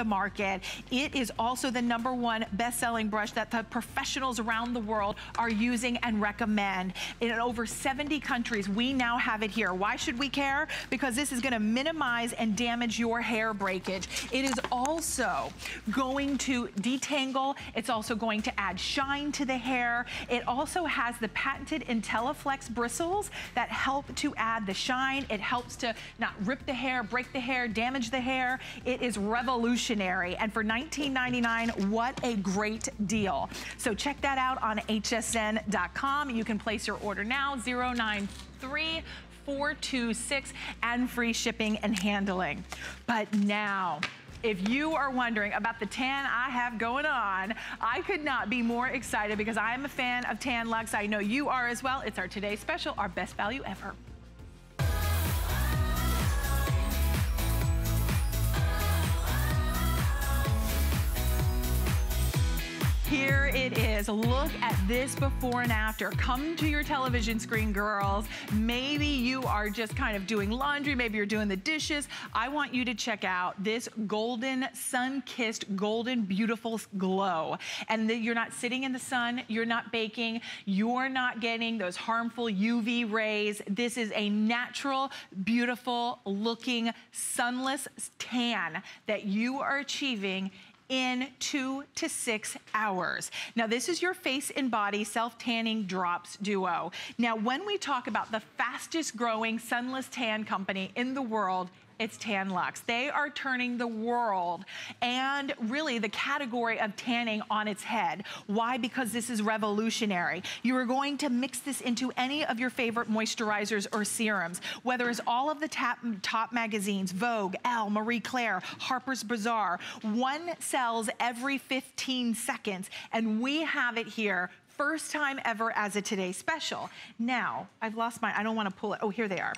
the market. It is also the number one best-selling brush that the professionals around the world are using and recommend. In over 70 countries, we now have it here. Why should we care? Because this is gonna minimize and damage your hair breakage. It is also going to detangle. It's also going to add shine to the hair. It also has the patented IntelliFlex bristles that help to add the shine. It helps to not rip the hair, break the hair, damage the hair. It is revolutionary. And for $19.99, what a great deal. So check that out on hsn.com. You can place your order now, 093 426 and free shipping and handling. But now, if you are wondering about the tan I have going on, I could not be more excited because I am a fan of Tan-Luxe. I know you are as well. It's our today special, our best value ever. Here it is. Look at this before and after. Come to your television screen, girls. Maybe you are just kind of doing laundry. Maybe you're doing the dishes. I want you to check out this golden, sun-kissed, golden, beautiful glow. And the, you're not sitting in the sun. You're not baking. You're not getting those harmful UV rays. This is a natural, beautiful looking, sunless tan that you are achieving in two to six hours. Now this is your face and body self-tanning drops duo. Now when we talk about the fastest growing sunless tan company in the world, it's Tan-Luxe. They are turning the world and really the category of tanning on its head. Why? Because this is revolutionary. You are going to mix this into any of your favorite moisturizers or serums, whether it's all of the top, top magazines, Vogue, Elle, Marie Claire, Harper's Bazaar. One sells every 15 seconds, and we have it here first time ever as a Today Special. Now, I've lost my, I don't wanna pull it. Oh, here they are.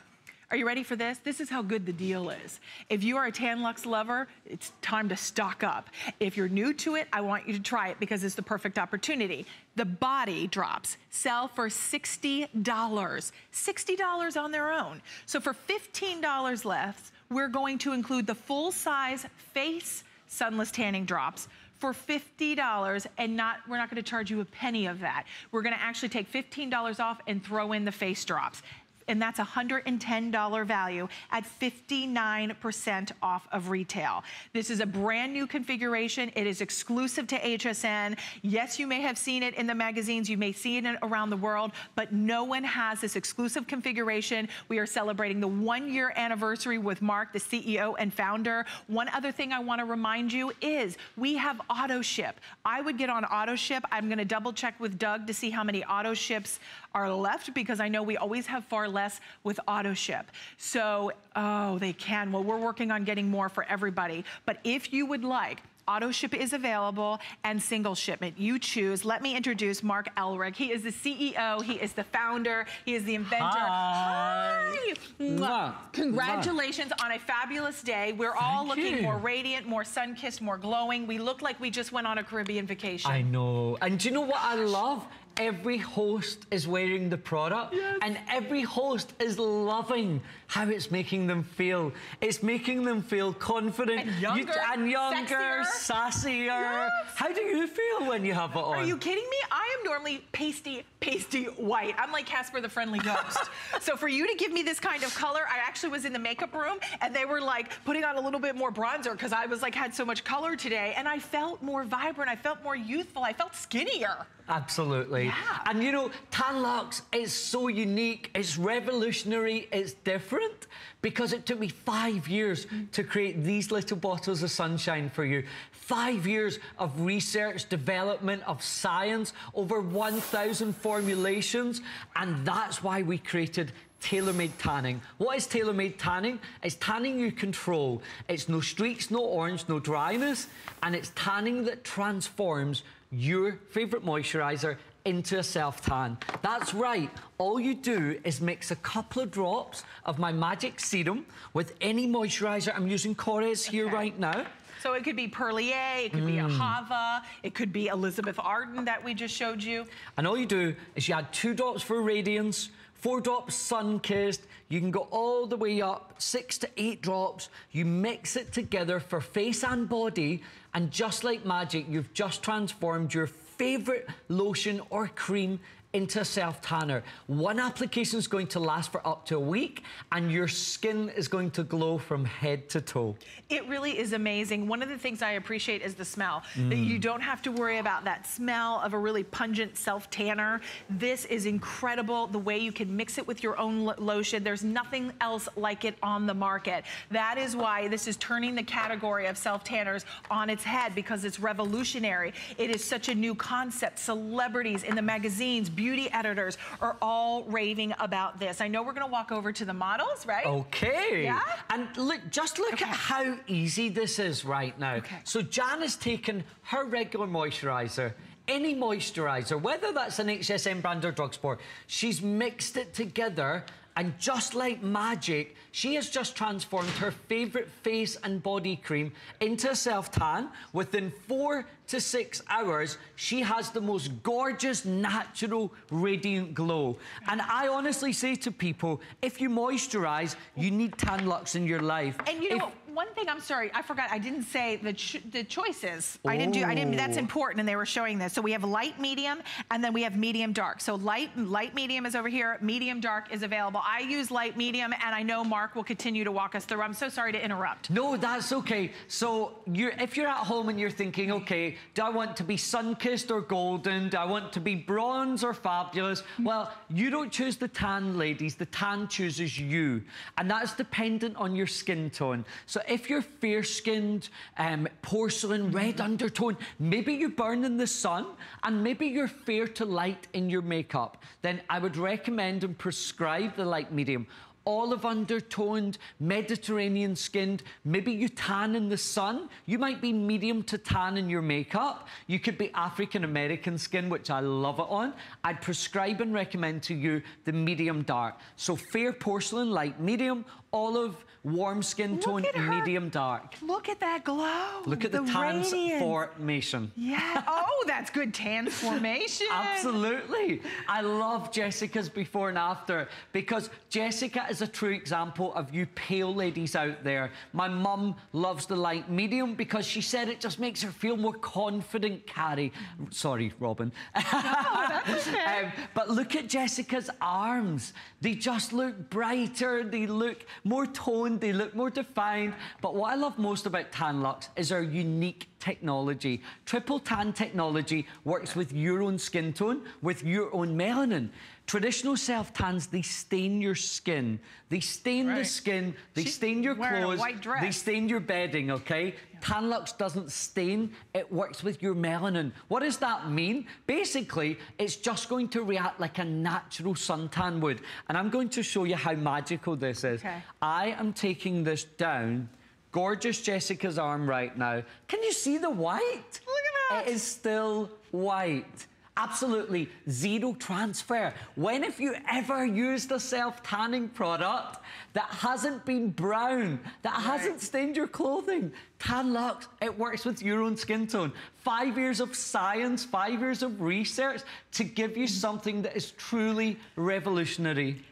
Are you ready for this? This is how good the deal is. If you are a Tan-Luxe lover, it's time to stock up. If you're new to it, I want you to try it because it's the perfect opportunity. The body drops sell for $60. $60 on their own. So for $15 less, we're going to include the full size face sunless tanning drops for $50 and not we're not gonna charge you a penny of that. We're gonna actually take $15 off and throw in the face drops and that's $110 value at 59% off of retail. This is a brand new configuration. It is exclusive to HSN. Yes, you may have seen it in the magazines. You may see it around the world, but no one has this exclusive configuration. We are celebrating the one year anniversary with Mark, the CEO and founder. One other thing I wanna remind you is we have auto ship. I would get on auto ship. I'm gonna double check with Doug to see how many auto ships are left because I know we always have far less with auto ship. So, oh, they can. Well, we're working on getting more for everybody. But if you would like, Auto ship is available and single shipment. You choose. Let me introduce Mark Elrick. He is the CEO. He is the founder. He is the inventor. Hi. Hi. Mwah. Congratulations Mwah. on a fabulous day. We're Thank all looking you. more radiant, more sun-kissed, more glowing. We look like we just went on a Caribbean vacation. I know. And do you know what I love? Every host is wearing the product yes. and every host is loving how it's making them feel. It's making them feel confident and younger, you, and younger sassier. sassier. Yes. How do you feel when you have it on? Are you kidding me? I am normally pasty, pasty white. I'm like Casper the Friendly Ghost. so for you to give me this kind of color, I actually was in the makeup room and they were like putting on a little bit more bronzer because I was like had so much color today and I felt more vibrant. I felt more youthful. I felt skinnier. Absolutely. Yeah. And you know, Tan-Luxe is so unique, it's revolutionary, it's different because it took me five years to create these little bottles of sunshine for you. Five years of research, development, of science, over 1,000 formulations, and that's why we created tailor-made tanning. What is tailor-made tanning? It's tanning you control. It's no streaks, no orange, no dryness, and it's tanning that transforms your favorite moisturizer into a self-tan. That's right. All you do is mix a couple of drops of my magic serum with any moisturizer. I'm using Korres here okay. right now. So it could be Perlier, it could mm. be a mm. Hava, it could be Elizabeth Arden that we just showed you. And all you do is you add two drops for radiance, Four drops sun-kissed. You can go all the way up, six to eight drops. You mix it together for face and body, and just like magic, you've just transformed your favorite lotion or cream into a self-tanner. One application is going to last for up to a week and your skin is going to glow from head to toe. It really is amazing. One of the things I appreciate is the smell. Mm. That you don't have to worry about that smell of a really pungent self-tanner. This is incredible, the way you can mix it with your own lo lotion. There's nothing else like it on the market. That is why this is turning the category of self-tanners on its head because it's revolutionary. It is such a new concept. Celebrities in the magazines, beauty editors are all raving about this. I know we're gonna walk over to the models, right? Okay. Yeah? And look, just look okay. at how easy this is right now. Okay. So Jan has taken her regular moisturizer, any moisturizer, whether that's an HSN brand or drugstore, she's mixed it together and just like magic, she has just transformed her favourite face and body cream into a self-tan. Within four to six hours, she has the most gorgeous, natural, radiant glow. And I honestly say to people, if you moisturise, you need Tan-Luxe in your life. And you know if, one thing, I'm sorry, I forgot, I didn't say the the choices. I didn't do, I didn't, that's important, and they were showing this. So we have light, medium, and then we have medium dark. So light, light medium is over here, medium dark is available. I use light medium, and I know Mark will continue to walk us through. I'm so sorry to interrupt. No, that's okay. So you're, if you're at home and you're thinking, okay, do I want to be sun-kissed or golden? Do I want to be bronze or fabulous? Mm-hmm. Well, you don't choose the tan, ladies. The tan chooses you. And that's dependent on your skin tone. So if you're fair-skinned, um, porcelain, red undertone, maybe you burn in the sun, and maybe you're fair to light in your makeup, then I would recommend and prescribe the light medium olive undertoned, Mediterranean skinned. Maybe you tan in the sun. You might be medium to tan in your makeup. You could be African American skin, which I love it on. I'd prescribe and recommend to you the medium dark. So fair porcelain, light medium, olive, warm skin tone, medium dark. Look at that glow. Look at the, the transformation. Yeah. Oh, that's good transformation. Absolutely. I love Jessica's before and after because Jessica is a true example of you pale ladies out there. My mum loves the light medium because she said it just makes her feel more confident, Carrie. Sorry, Robin. No, that's okay. um, but look at Jessica's arms. They just look brighter. They look more toned, they look more defined. But what I love most about Tan-Luxe is our unique technology. Triple tan technology works with your own skin tone, with your own melanin. Traditional self-tans, they stain your skin. They stain right. the skin, they She's stain your clothes, they stain your bedding, okay? Yeah. Tan-Luxe doesn't stain, it works with your melanin. What does that mean? Basically, it's just going to react like a natural suntan would. And I'm going to show you how magical this is. Okay. I am taking this down gorgeous Jessica's arm right now. Can you see the white? Look at that. It is still white. Absolutely zero transfer. When have you ever used a self-tanning product that hasn't been brown, that right. hasn't stained your clothing? Tan-Luxe, it works with your own skin tone. Five years of science, five years of research to give you something that is truly revolutionary.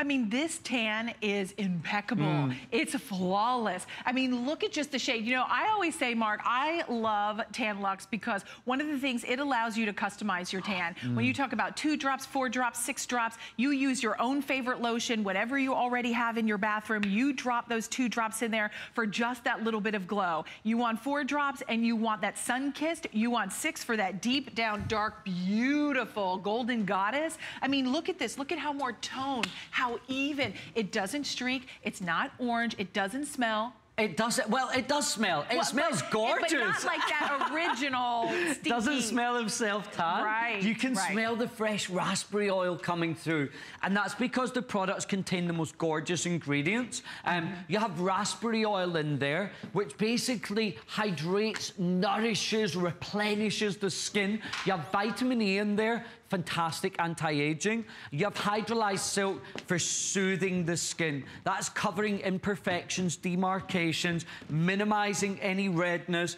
I mean, this tan is impeccable. Mm. It's flawless. I mean, look at just the shade. You know, I always say, Mark, I love Tan-Luxe because one of the things, it allows you to customize your tan. Mm. When you talk about two drops, four drops, six drops, you use your own favorite lotion, whatever you already have in your bathroom, you drop those two drops in there for just that little bit of glow. You want four drops and you want that sun-kissed, you want six for that deep down, dark, beautiful golden goddess. I mean, look at this. Look at how more toned, how how even. It doesn't streak, it's not orange, it doesn't smell. It does. Well, it does smell. It well, smells but, gorgeous. But not like that original. Doesn't smell of self-tan. Right. You can right. smell the fresh raspberry oil coming through, and that's because the products contain the most gorgeous ingredients. Um, mm -hmm. You have raspberry oil in there, which basically hydrates, nourishes, replenishes the skin. You have vitamin E in there fantastic anti-aging. You have hydrolyzed silk for soothing the skin. That's covering imperfections, demarcations, minimizing any redness.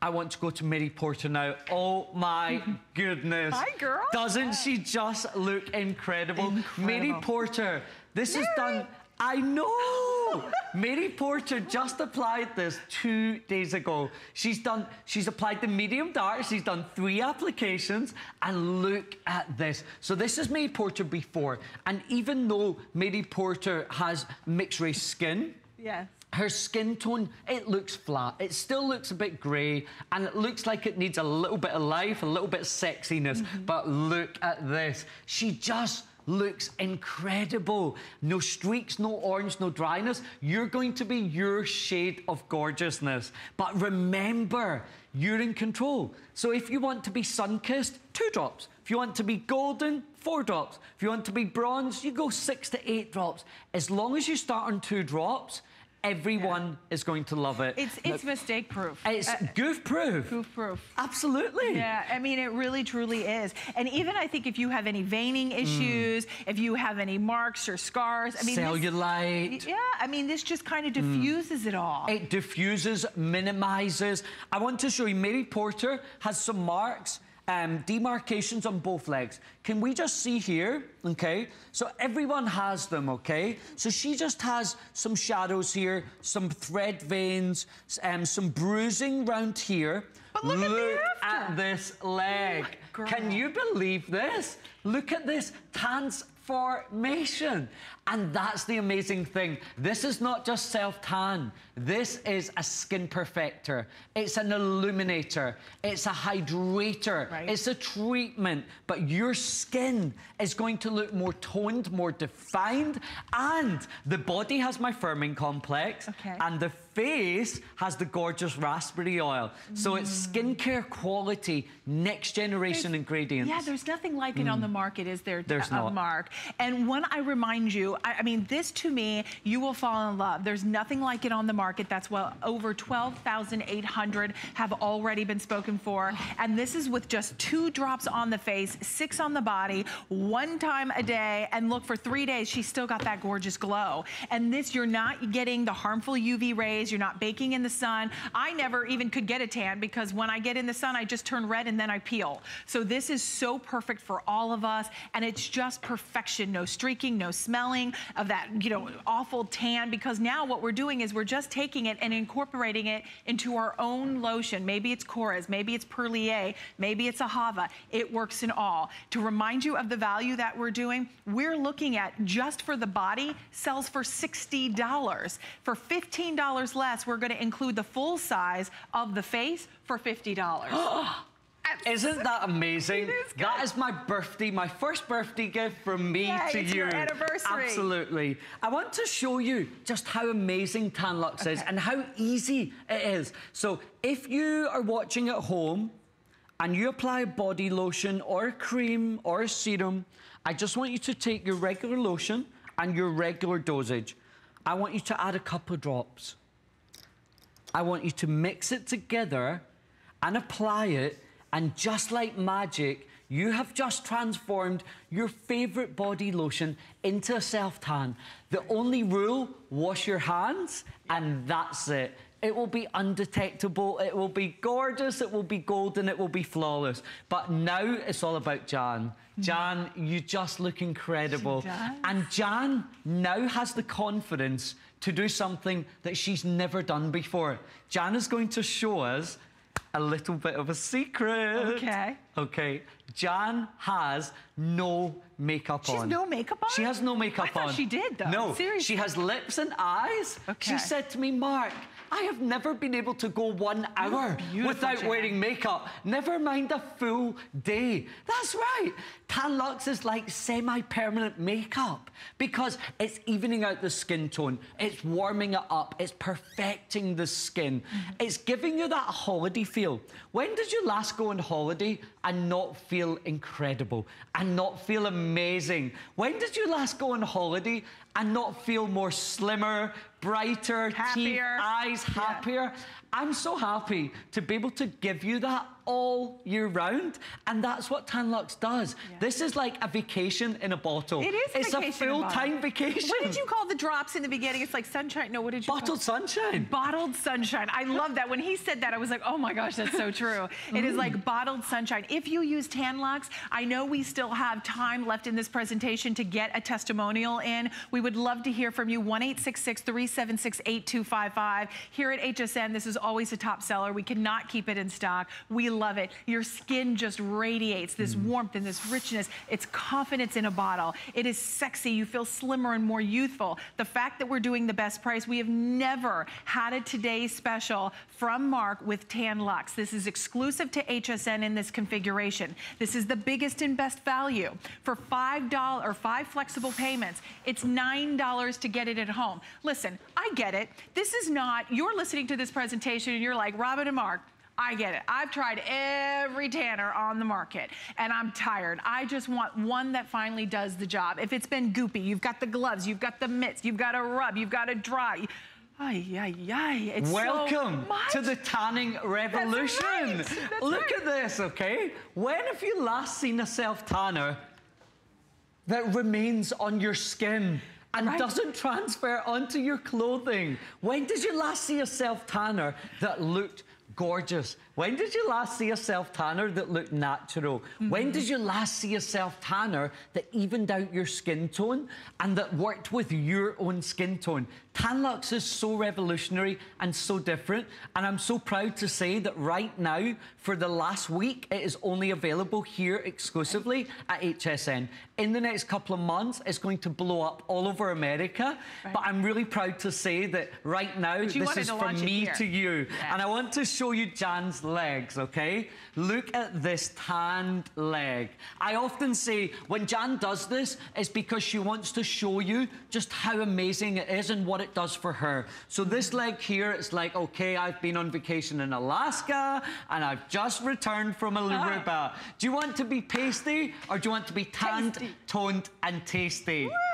I want to go to Mary Porter now. Oh my goodness. Hi, girl. Doesn't she just look incredible? Incredible. Mary Porter, this is done. I know. Mary Porter just applied this two days ago. She's done, she's applied the medium dark, she's done three applications, and look at this. So this is Mary Porter before. And even though Mary Porter has mixed race skin, Yes. her skin tone, it looks flat. It still looks a bit grey and it looks like it needs a little bit of life, a little bit of sexiness. Mm-hmm. But look at this. She just looks incredible. No streaks, no orange, no dryness. You're going to be your shade of gorgeousness. But remember, you're in control. So if you want to be sun-kissed, two drops. If you want to be golden, four drops. If you want to be bronze, you go six to eight drops. As long as you start on two drops, everyone is going to love it. It's it's mistake proof. It's Uh, goof proof. goof proof. Absolutely. Yeah, I mean, it really truly is. And even I think if you have any veining Mm. issues, if you have any marks or scars, I mean, this- Cellulite. yeah, I mean, this just kind of diffuses it all. It diffuses, minimizes. I want to show you, Mary Porter has some marks, um, demarcations on both legs. Can we just see here, okay? So everyone has them, okay? So she just has some shadows here, some thread veins, um, some bruising round here. But look at at this leg. Girl. Can you believe this? Look at this transformation. And that's the amazing thing. This is not just self-tan. This is a skin perfector. It's an illuminator. It's a hydrator. Right. It's a treatment. But your skin is going to look more toned, more defined. And the body has my firming complex. Okay. And the face has the gorgeous raspberry oil. So it's skincare quality, next generation There's- ingredients. Yeah, there's nothing like it on the market, is there? Mm. There's uh, not. Mark. And when I remind you, I, I mean, this to me, you will fall in love. There's nothing like it on the market. That's well over 12,800 have already been spoken for. And this is with just two drops on the face, six on the body, one time a day. And look, for three days, she's still got that gorgeous glow. And this, you're not getting the harmful UV rays. You're not baking in the sun. I never even could get a tan because when I get in the sun, I just turn red and then I peel. So this is so perfect for all of us. And it's just perfection. No streaking, no smelling of that, you know, awful tan. Because now what we're doing is we're just taking it and incorporating it into our own lotion. Maybe it's Korres, maybe it's Perlier, maybe it's A Ahava. It works in all. To remind you of the value that we're doing, we're looking at just for the body sells for $60. For $15 less, we're gonna include the full size of the face for $50. Isn't that amazing? It is good. that is my birthday, my first birthday gift from me Yeah, to it's you. your anniversary. Absolutely. I want to show you just how amazing Tan-Luxe is Okay. and how easy it is. So if you are watching at home and you apply a body lotion or a cream or a serum, I just want you to take your regular lotion and your regular dosage. I want you to add a couple of drops. I want you to mix it together and apply it. And just like magic, you have just transformed your favorite body lotion into a self tan. The only rule wash your hands, and that's it. It will be undetectable, it will be gorgeous, it will be golden, it will be flawless. But now it's all about Jan. Hmm. Jan, you just look incredible. And Jan now has the confidence to do something that she's never done before. Jan is going to show us a little bit of a secret. Okay. Okay. Jan has no makeup on. She's on. no makeup on? She has no makeup I thought on. she did, though. No. Seriously. She has lips and eyes. Okay. She said to me, Mark, I have never been able to go one hour without wearing makeup. Never mind a full day. That's right. Tan-Luxe is like semi-permanent makeup because it's evening out the skin tone. It's warming it up. It's perfecting the skin. Mm-hmm. It's giving you that holiday feel. When did you last go on holiday and not feel incredible and not feel amazing? When did you last go on holiday and not feel more slimmer, brighter, teeth, Happier. eyes Yeah. I'm so happy to be able to give you that all year round. And that's what Tan-Luxe does. Yeah. This is like a vacation in a bottle. It is It's a full-time vacation. What did you call the drops in the beginning? It's like sunshine. No, what did you Bottled sunshine. Bottled sunshine. I love that. When he said that, I was like, oh my gosh, that's so true. It is like bottled sunshine. If you use Tan-Luxe, I know we still have time left in this presentation to get a testimonial in. We would love to hear from you. 1-866-376-8255. Here at HSN, this is always a top seller. We cannot keep it in stock. We love it. Your skin just radiates this mm. warmth and this richness. It's confidence in a bottle. It is sexy. You feel slimmer and more youthful. The fact that we're doing the best price, we have never had a today special from Mark with Tan-Luxe. This is exclusive to HSN in this configuration. This is the biggest and best value. For $5 or five flexible payments, it's $9 to get it at home. Listen, I get it. This is not, you're listening to this presentation and you're like, Robin and Mark, I get it. I've tried every tanner on the market and I'm tired. I just want one that finally does the job. If it's been goopy, you've got the gloves, you've got the mitts, you've got to rub, you've got to dry. Ay, ay, ay. It's Welcome so to the tanning revolution. That's right. That's Look right. at this, okay? When have you last seen a self-tanner that remains on your skin and right. doesn't transfer onto your clothing? When did you last see a self-tanner that looked gorgeous. When did you last see a self-tanner that looked natural? Mm -hmm. When did you last see a self-tanner that evened out your skin tone and that worked with your own skin tone? Tan-Luxe is so revolutionary and so different. And I'm so proud to say that right now, for the last week, it is only available here exclusively at HSN. In the next couple of months, it's going to blow up all over America. Right. But I'm really proud to say that right now, this is from me to you. And I want to show you Jan's legs, okay? Look at this tanned leg. I often say when Jan does this, it's because she wants to show you just how amazing it is and what it does for her. So this leg here, it's like, okay, I've been on vacation in Alaska and I've just returned from Aruba. Do you want to be pasty or do you want to be tanned, tasty. toned and tasty? Woo!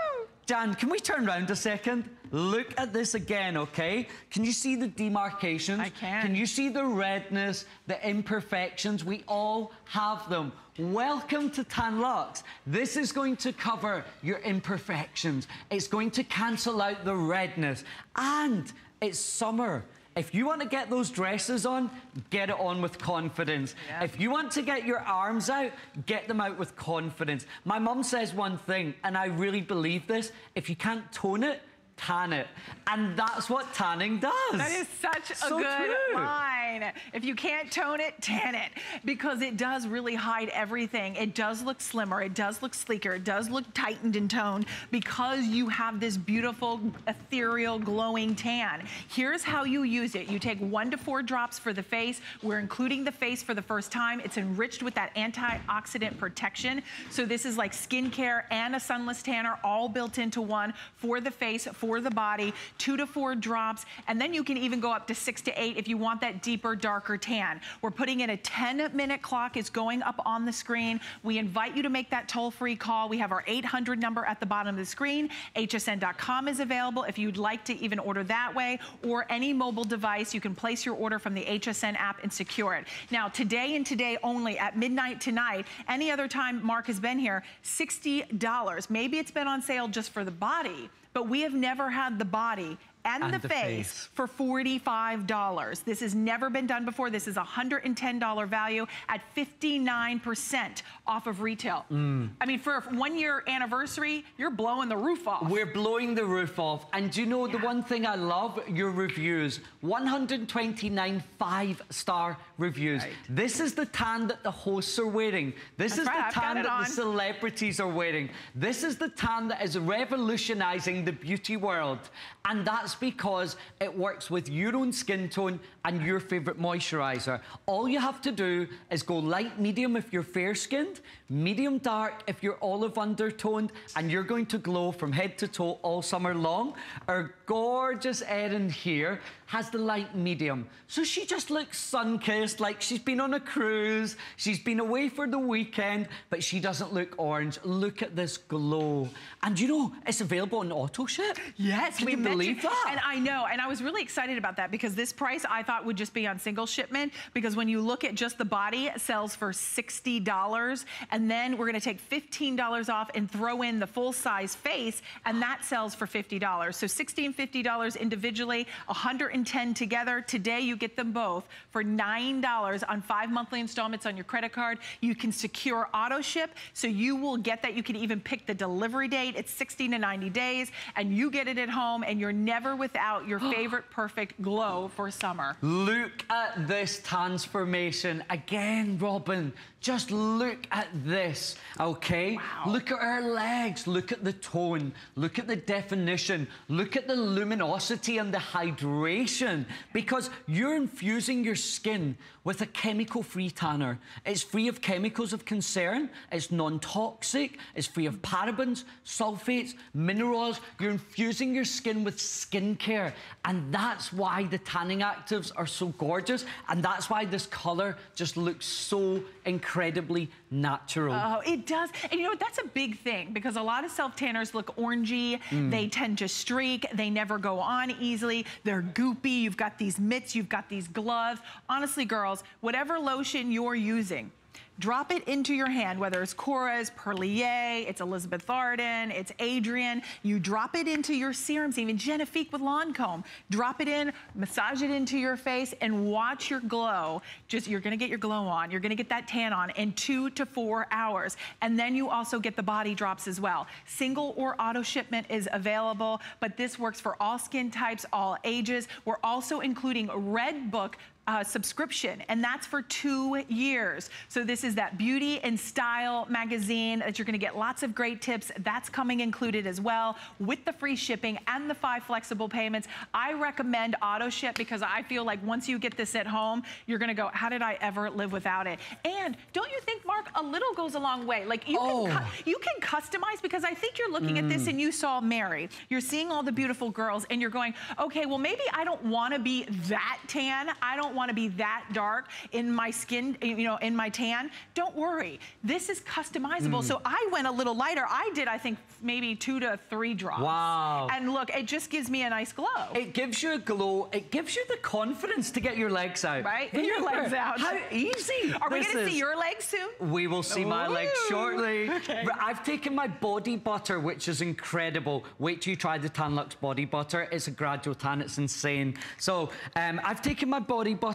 Jan, can we turn around a second? Look at this again, okay? Can you see the demarcations? I can. Can you see the redness, the imperfections? We all have them. Welcome to Tan-Luxe. This is going to cover your imperfections. It's going to cancel out the redness. And it's summer. If you want to get those dresses on, get it on with confidence. Yeah. If you want to get your arms out, get them out with confidence. My mum says one thing, and I really believe this. If you can't tone it, tan it. And that's what tanning does. That is such so a good true. line. If you can't tone it, tan it. Because it does really hide everything. It does look slimmer. It does look sleeker. It does look tightened and toned because you have this beautiful, ethereal, glowing tan. Here's how you use it. You take one to four drops for the face. We're including the face for the first time. It's enriched with that antioxidant protection. So this is like skincare and a sunless tanner all built into one for the face, for for the body, two to four drops, and then you can even go up to six to eight if you want that deeper, darker tan. We're putting in a 10 minute clock. It's going up on the screen. We invite you to make that toll-free call. We have our 800 number at the bottom of the screen. hsn.com is available if you'd like to even order that way or any mobile device. You can place your order from the HSN app and secure it. Now, today and today only at midnight tonight, any other time Mark has been here, $60. Maybe it's been on sale just for the body, but we have never had the body and, and the, the face, face, for $45. This has never been done before. This is a $110 value at 59% off of retail. Mm. I mean, for a one year anniversary, you're blowing the roof off. We're blowing the roof off. And do you know yeah. the one thing I love? Your reviews. 129 five-star reviews. Right. This is the tan that the hosts are wearing. This That's is right, the tan that on. the celebrities are wearing. This is the tan that is revolutionizing the beauty world. And that's because it works with your own skin tone and your favorite moisturizer. All you have to do is go light medium if you're fair skinned, medium dark if you're olive undertoned, and you're going to glow from head to toe all summer long. Our gorgeous Erin here has the light medium. So she just looks sun-kissed, like she's been on a cruise, she's been away for the weekend, but she doesn't look orange. Look at this glow. And you know, it's available on auto ship. Yes, Can we you believe that? that? And I know, and I was really excited about that because this price I thought would just be on single shipment because when you look at just the body, it sells for $60. And then we're gonna take $15 off and throw in the full size face, and that sells for $50. So $60 and $50 individually, 110 together. Today you get them both for $9 on five monthly installments on your credit card. You can secure auto ship, so you will get that. You can even pick the delivery date. It's 60 to 90 days, and you get it at home, and you're never without your favorite perfect glow for summer. Look at this transformation. Again, Robin, just look at this, okay? Wow. Look at her legs. Look at the tone. Look at the definition. Look at the luminosity and the hydration. Because you're infusing your skin with a chemical-free tanner. It's free of chemicals of concern. It's non-toxic. It's free of parabens, sulfates, minerals. You're infusing your skin with skincare. And that's why the tanning actives are so gorgeous. And that's why this color just looks so incredibly natural. Oh, it does. And you know what? That's a big thing because a lot of self-tanners look orangey. Mm. They tend to streak. They never go on easily. They're goopy. You've got these mitts. You've got these gloves. Honestly, girls, whatever lotion you're using, Drop it into your hand, whether it's Korres, Perlier, it's Elizabeth Arden, it's Adrian. You drop it into your serums, even Genifique with Lancome. Drop it in, massage it into your face, and watch your glow. Just, you're gonna get your glow on. You're gonna get that tan on in two to four hours. And then you also get the body drops as well. Single or auto shipment is available, but this works for all skin types, all ages. We're also including Red Book uh, subscription, and that's for two years. So this is that beauty and style magazine that you're gonna get lots of great tips. That's coming included as well with the free shipping and the five flexible payments. I recommend auto ship because I feel like once you get this at home, you're gonna go, how did I ever live without it? And don't you think, Mark, a little goes a long way. Like you, Oh. can, you can customize because I think you're looking at this and you saw Mary. You're seeing all the beautiful girls and you're going, okay, well maybe I don't wanna be that tan. I don't wanna be that dark in my skin, you know, in my tan. Don't worry, this is customizable. So I went a little lighter. I did, I think, maybe two to three drops. Wow. And look, it just gives me a nice glow. It gives you a glow. It gives you the confidence to get your legs out. Right? Get your legs out. How easy Are we gonna see your legs soon? We will see my legs shortly. okay. I've taken my body butter, which is incredible. Wait till you try the Tan-Luxe body butter. It's a gradual tan. It's insane. So um, I've taken my body butter,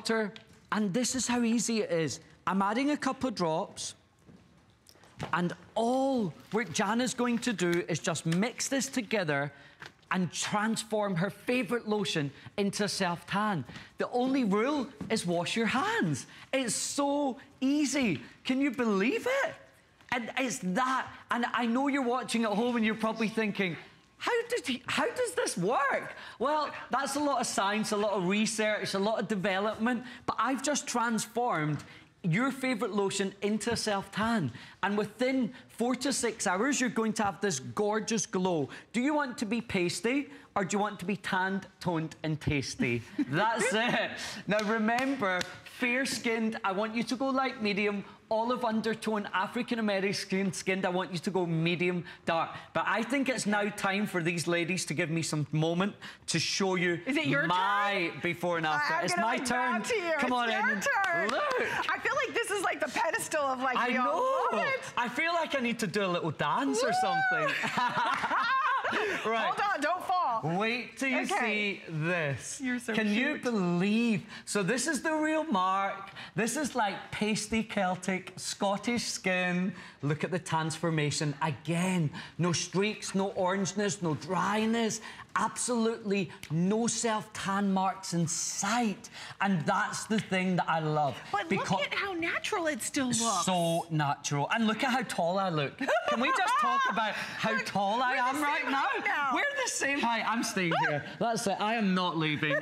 and this is how easy it is. I'm adding a couple of drops. And all what Jan is going to do is just mix this together and transform her favorite lotion into a self-tan. The only rule is wash your hands. It's so easy. Can you believe it? And it's that, and I know you're watching at home and you're probably thinking, how, did he, how does this work? Well, that's a lot of science, a lot of research, a lot of development, but I've just transformed your favorite lotion into a self-tan. And within four to six hours, you're going to have this gorgeous glow. Do you want to be pasty or do you want to be tanned, toned, and tasty? That's it. Now remember, fair-skinned, I want you to go light medium, olive undertone, African American skin, skinned, I want you to go medium dark. But I think it's now time for these ladies to give me some moment to show you Is it your my before and after. I'm it's my turn. Come It's on your in. turn. Look. I feel like this is like the pedestal of like I know. I feel like I need to do a little dance or something. right. Hold on, don't fall. Wait till you Okay. see this. You're so Can you believe? So this is the real Mark. This is like pasty Celtic, Scottish skin. Look at the transformation. Again, no streaks, no orangeness, no dryness. Absolutely no self-tan marks in sight. And that's the thing that I love. But because look at how natural it still looks. So natural. And look at how tall I look. Can we just talk about how tall I am right now? now. We're the same height. I'm staying here. That's it. I am not leaving.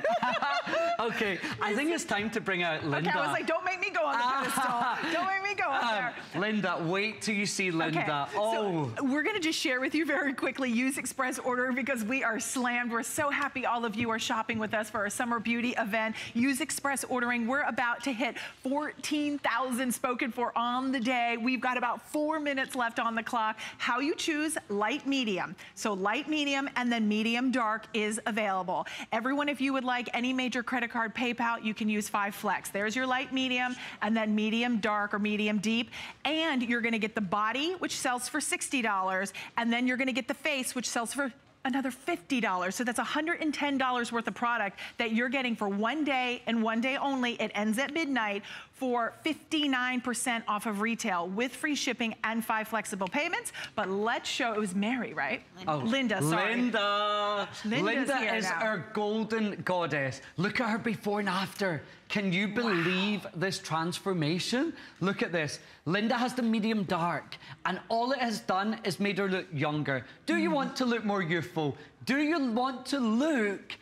okay, I think it's time to bring out Linda. Okay, I was like, don't make me go on the pedestal. Don't make me go up Um, there. Linda, wait till you see Linda. Okay, oh. so we're gonna just share with you very quickly, use express order because we are slammed. We're so happy all of you are shopping with us for our Summer Beauty event. Use express ordering. We're about to hit 14,000 spoken for on the day. We've got about four minutes left on the clock. How you choose light medium. So light medium and then medium dark is available. Everyone, if you would like any major credit card, PayPal, you can use 5 Flex. There's your light medium and then medium dark or medium deep. And you're gonna get the body, which sells for $60. And then you're gonna get the face, which sells for another $50. So that's $110 worth of product that you're getting for one day and one day only. It ends at midnight for 59% off of retail with free shipping and five flexible payments. But let's show, it was Mary, right? Oh, Linda, sorry. Linda. Linda's Linda is now. our golden goddess. Look at her before and after. Can you believe this transformation? Look at this. Linda has the medium dark, and all it has done is made her look younger. Do Mm. you want to look more youthful? Do you want to look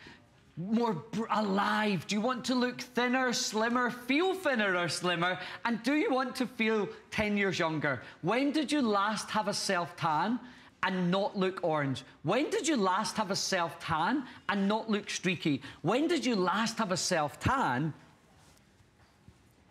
more br- alive? Do you want to look thinner, slimmer, feel thinner or slimmer? And do you want to feel 10 years younger? When did you last have a self tan? And not look orange? When did you last have a self tan and not look streaky? When did you last have a self tan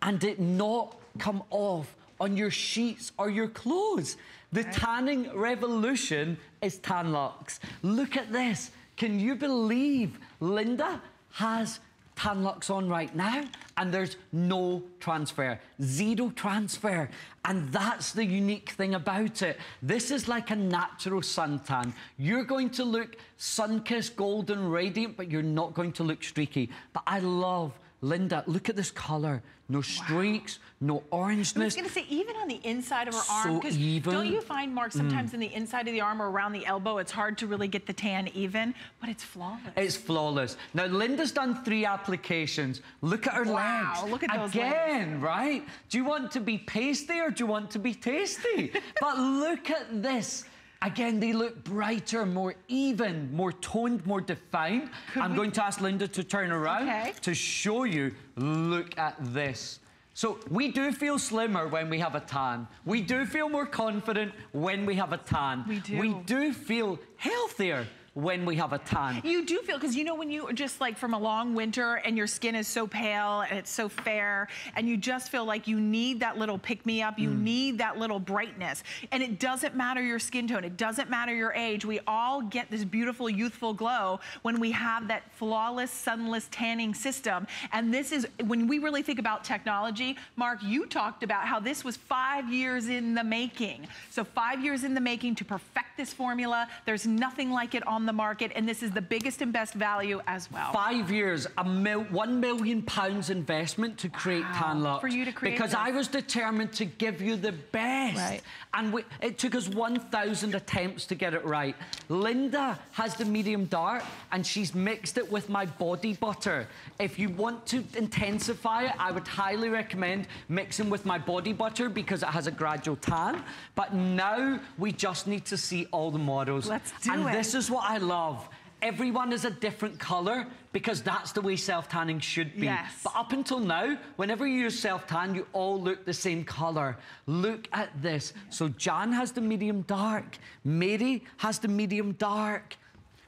and it not come off on your sheets or your clothes. The tanning revolution is Tan-Luxe. Look at this. Can you believe Linda has Tan-Luxe on right now and there's no transfer, zero transfer. And that's the unique thing about it. This is like a natural suntan. You're going to look sun-kissed, golden, radiant, but you're not going to look streaky. But I love Linda, look at this color. No streaks, no orangeness. I was gonna say, even on the inside of her So arm, because even. Mm. don't you find, Mark, sometimes in the inside of the arm or around the elbow, it's hard to really get the tan even, but it's flawless. It's flawless. Now, Linda's done three applications. Look at her Wow, legs. look at those Again, right? Do you want to be pasty or do you want to be tasty? but look at this. Again, they look brighter, more even, more toned, more defined. I'm we- going to ask Linda to turn around Okay. to show you. Look at this. So we do feel slimmer when we have a tan. We do feel more confident when we have a tan. We do. We do feel healthier when we have a tan. You do feel, because you know when you are just like from a long winter and your skin is so pale and it's so fair and you just feel like you need that little pick-me-up, you Mm. need that little brightness. And it doesn't matter your skin tone, it doesn't matter your age. We all get this beautiful youthful glow when we have that flawless sunless tanning system. And this is, when we really think about technology, Mark, you talked about how this was five years in the making. So five years in the making to perfect this formula. There's nothing like it on the market, and this is the biggest and best value as well. Five years, a mil, one million pounds investment to create Wow. Tan-Luxe. For you to create Because this. I was determined to give you the best. Right. And we, it took us 1,000 attempts to get it right. Linda has the medium dark and she's mixed it with my body butter. If you want to intensify it, I would highly recommend mixing with my body butter because it has a gradual tan. But now we just need to see all the models. Let's do and it. this is what I love. Everyone is a different colour because that's the way self-tanning should be. Yes. But up until now, whenever you use self-tan, you all look the same colour. Look at this. So Jan has the medium dark. Mary has the medium dark.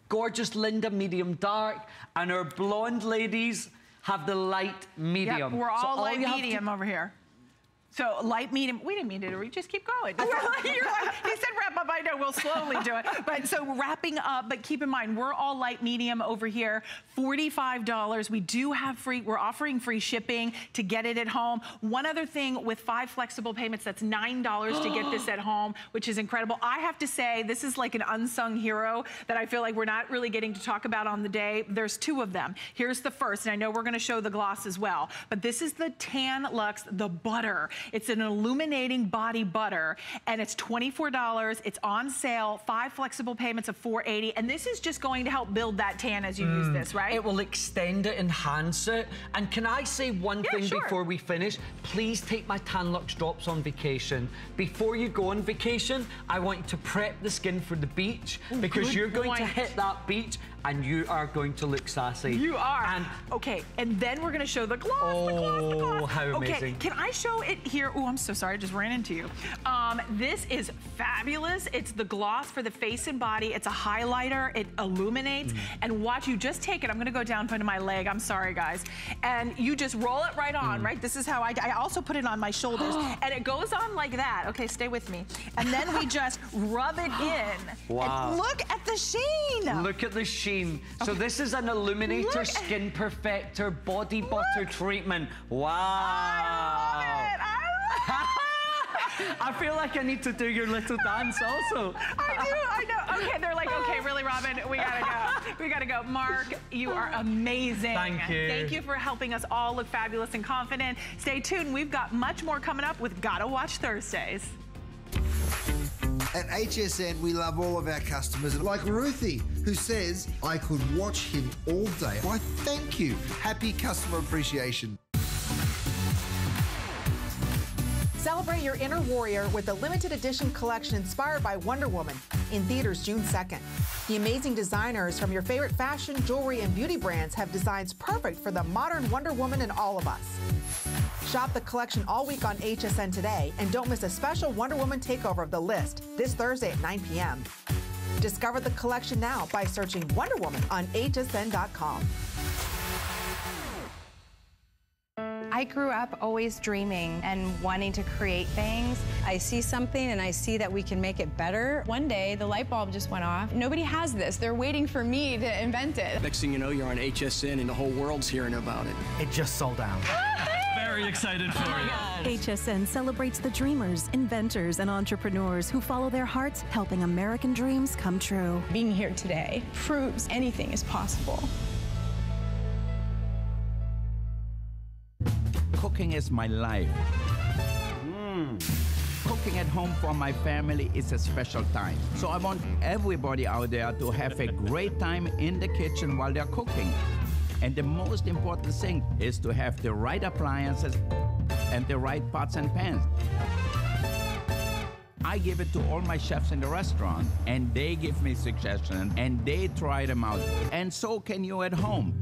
Gorgeous Linda, medium dark. And our blonde ladies have the light medium. Yep, we're So all light you have to- medium over here. So light medium, we didn't mean to, we just keep going. Like- like- he said wrap up, I know, we'll slowly do it. But so wrapping up, but keep in mind, we're all light medium over here, $45. We do have free, we're offering free shipping to get it at home. One other thing with five flexible payments, that's $9 to get this at home, which is incredible. I have to say, this is like an unsung hero that I feel like we're not really getting to talk about on the day. There's two of them. Here's the first, and I know we're gonna show the gloss as well, but this is the Tan-Luxe, the butter. It's an illuminating body butter, and it's $24. It's on sale, five flexible payments of 480, and this is just going to help build that tan as you use mm. this, right? It will extend it, enhance it. And can I say one Yeah, thing sure. before we finish? Please take my Tan-Luxe drops on vacation. Before you go on vacation, I want you to prep the skin for the beach because good you're going to hit that beach and you are going to look sassy. You are. And okay, and then we're gonna show the gloss, oh, the gloss, the gloss. how amazing. Okay, can I show it here? Oh, I'm so sorry, I just ran into you. Um, this is fabulous. It's the gloss for the face and body. It's a highlighter, it illuminates. Mm. And watch, you just take it. I'm gonna go down to my leg, I'm sorry guys. And you just roll it right on, mm. right? This is how I, I also put it on my shoulders. and it goes on like that. Okay, stay with me. And then we just rub it in. Wow. And look at the sheen. Look at the sheen. Okay. So this is an Illuminator look. Skin Perfector Body look. Butter Treatment. Wow. I love it. I I feel like I need to do your little dance also. I do, I know. Okay, they're like, okay, really, Robin, we gotta go. We gotta go. Mark, you are amazing. Thank you. Thank you for helping us all look fabulous and confident. Stay tuned. We've got much more coming up with Gotta Watch Thursdays. At HSN, we love all of our customers, like Ruthie, who says, I could watch him all day. Why, thank you. Happy customer appreciation. Celebrate your inner warrior with the limited edition collection inspired by Wonder Woman in theaters June 2nd. The amazing designers from your favorite fashion, jewelry, and beauty brands have designs perfect for the modern Wonder Woman in all of us. Shop the collection all week on HSN today and don't miss a special Wonder Woman takeover of the list this Thursday at 9 p.m. Discover the collection now by searching Wonder Woman on hsn.com. I grew up always dreaming and wanting to create things. I see something and I see that we can make it better. One day, the light bulb just went off. Nobody has this. They're waiting for me to invent it. Next thing you know, you're on HSN and the whole world's hearing about it. It just sold out. Very excited for oh you. HSN celebrates the dreamers, inventors, and entrepreneurs who follow their hearts, helping American dreams come true. Being here today proves anything is possible. Cooking is my life. Mm. Cooking at home for my family is a special time. So I want everybody out there to have a great time in the kitchen while they're cooking. And the most important thing is to have the right appliances and the right pots and pans. I give it to all my chefs in the restaurant, and they give me suggestions, and they try them out. And so can you at home.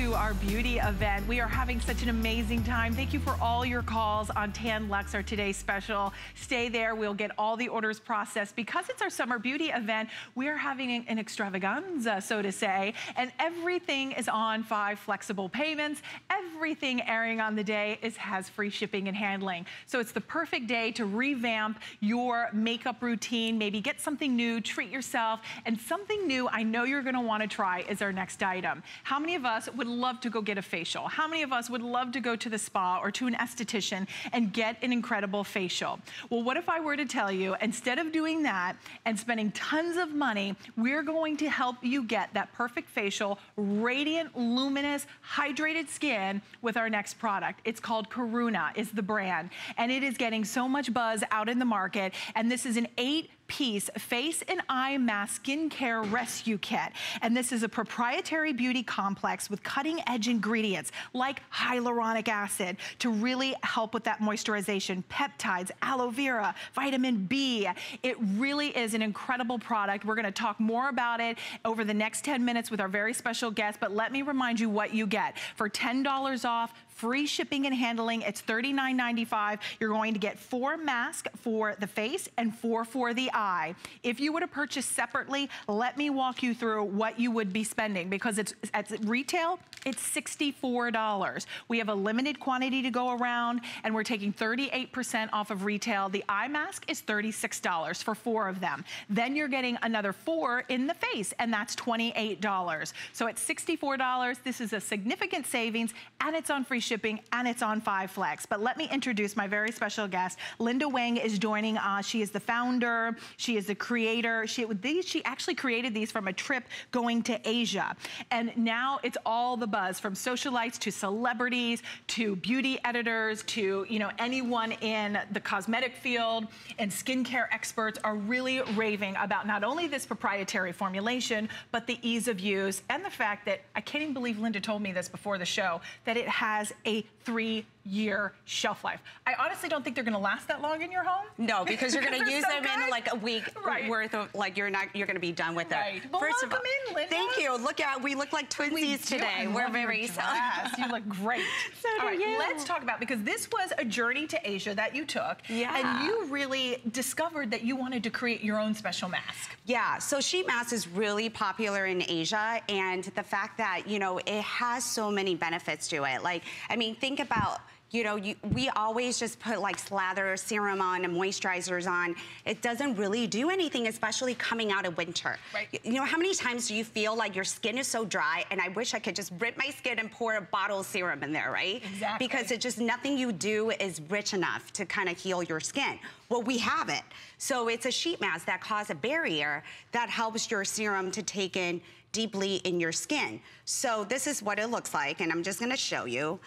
To our beauty event. We are having such an amazing time. Thank you for all your calls on Tan-Luxe, our today's special. Stay there. We'll get all the orders processed. Because it's our summer beauty event, we are having an extravaganza, so to say, and everything is on five flexible payments. Everything airing on the day is has free shipping and handling. So it's the perfect day to revamp your makeup routine, maybe get something new, treat yourself, and something new I know you're gonna wanna try is our next item. How many of us would love to go get a facial? How many of us would love to go to the spa or to an esthetician and get an incredible facial? Well, what if I were to tell you, instead of doing that and spending tons of money, we're going to help you get that perfect facial, radiant, luminous, hydrated skin with our next product. It's called Karuna is the brand, and it is getting so much buzz out in the market, and this is an eight piece face and eye mask skincare rescue kit. And this is a proprietary beauty complex with cutting edge ingredients like hyaluronic acid to really help with that moisturization, peptides, aloe vera, vitamin B. It really is an incredible product. We're gonna talk more about it over the next 10 minutes with our very special guest, but let me remind you what you get. For $10 off, free shipping and handling. It's $39.95. You're going to get four masks for the face and four for the eye. If you were to purchase separately, let me walk you through what you would be spending because it's at retail, it's $64. We have a limited quantity to go around and we're taking 38% off of retail. The eye mask is $36 for four of them. Then you're getting another four in the face and that's $28. So at $64, this is a significant savings and it's on free and it's on Five Flex. But let me introduce my very special guest. Linda Wang is joining us. She is the founder. She is the creator. She, these, she actually created these from a trip going to Asia. And now it's all the buzz from socialites to celebrities to beauty editors to, you know, anyone in the cosmetic field and skincare experts are really raving about not only this proprietary formulation, but the ease of use and the fact that I can't even believe Linda told me this before the show, that it has a three year shelf life. I honestly don't think they're going to last that long in your home. No, because you're going to use so them good. in like a week right. worth of like you're not you're going to be done with right. it. Well, First of all, in, Linda. thank you. Look at we look like twinsies today. We're very so. you look great. so all right, you. let's talk about because this was a journey to Asia that you took, yeah. and you really discovered that you wanted to create your own special mask. Yeah. So sheet mask is really popular in Asia, and the fact that you know it has so many benefits to it. Like, I mean, think about you know, you, we always just put like slather serum on and moisturizers on. It doesn't really do anything, especially coming out of winter. Right. You know, how many times do you feel like your skin is so dry and I wish I could just rip my skin and pour a bottle of serum in there, right? Exactly. Because it just, nothing you do is rich enough to kind of heal your skin. Well, we have it. So it's a sheet mask that causes a barrier that helps your serum to take in deeply in your skin. So this is what it looks like, and I'm just gonna show you.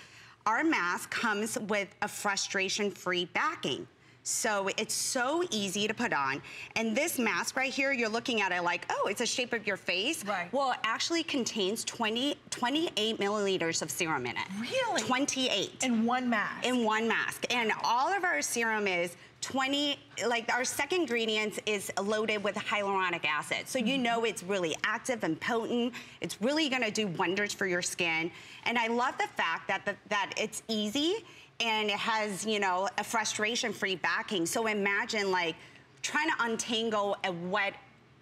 Our mask comes with a frustration-free backing. So it's so easy to put on. And this mask right here, you're looking at it like, oh, it's a shape of your face. Right. Well, it actually contains 20, 28 milliliters of serum in it. Really? 28. In one mask? In one mask. And all of our serum is 20, like our second ingredient is loaded with hyaluronic acid. So you mm. know it's really active and potent. It's really gonna do wonders for your skin. And I love the fact that, the, that it's easy and it has, you know, a frustration-free backing. So imagine like trying to untangle a wet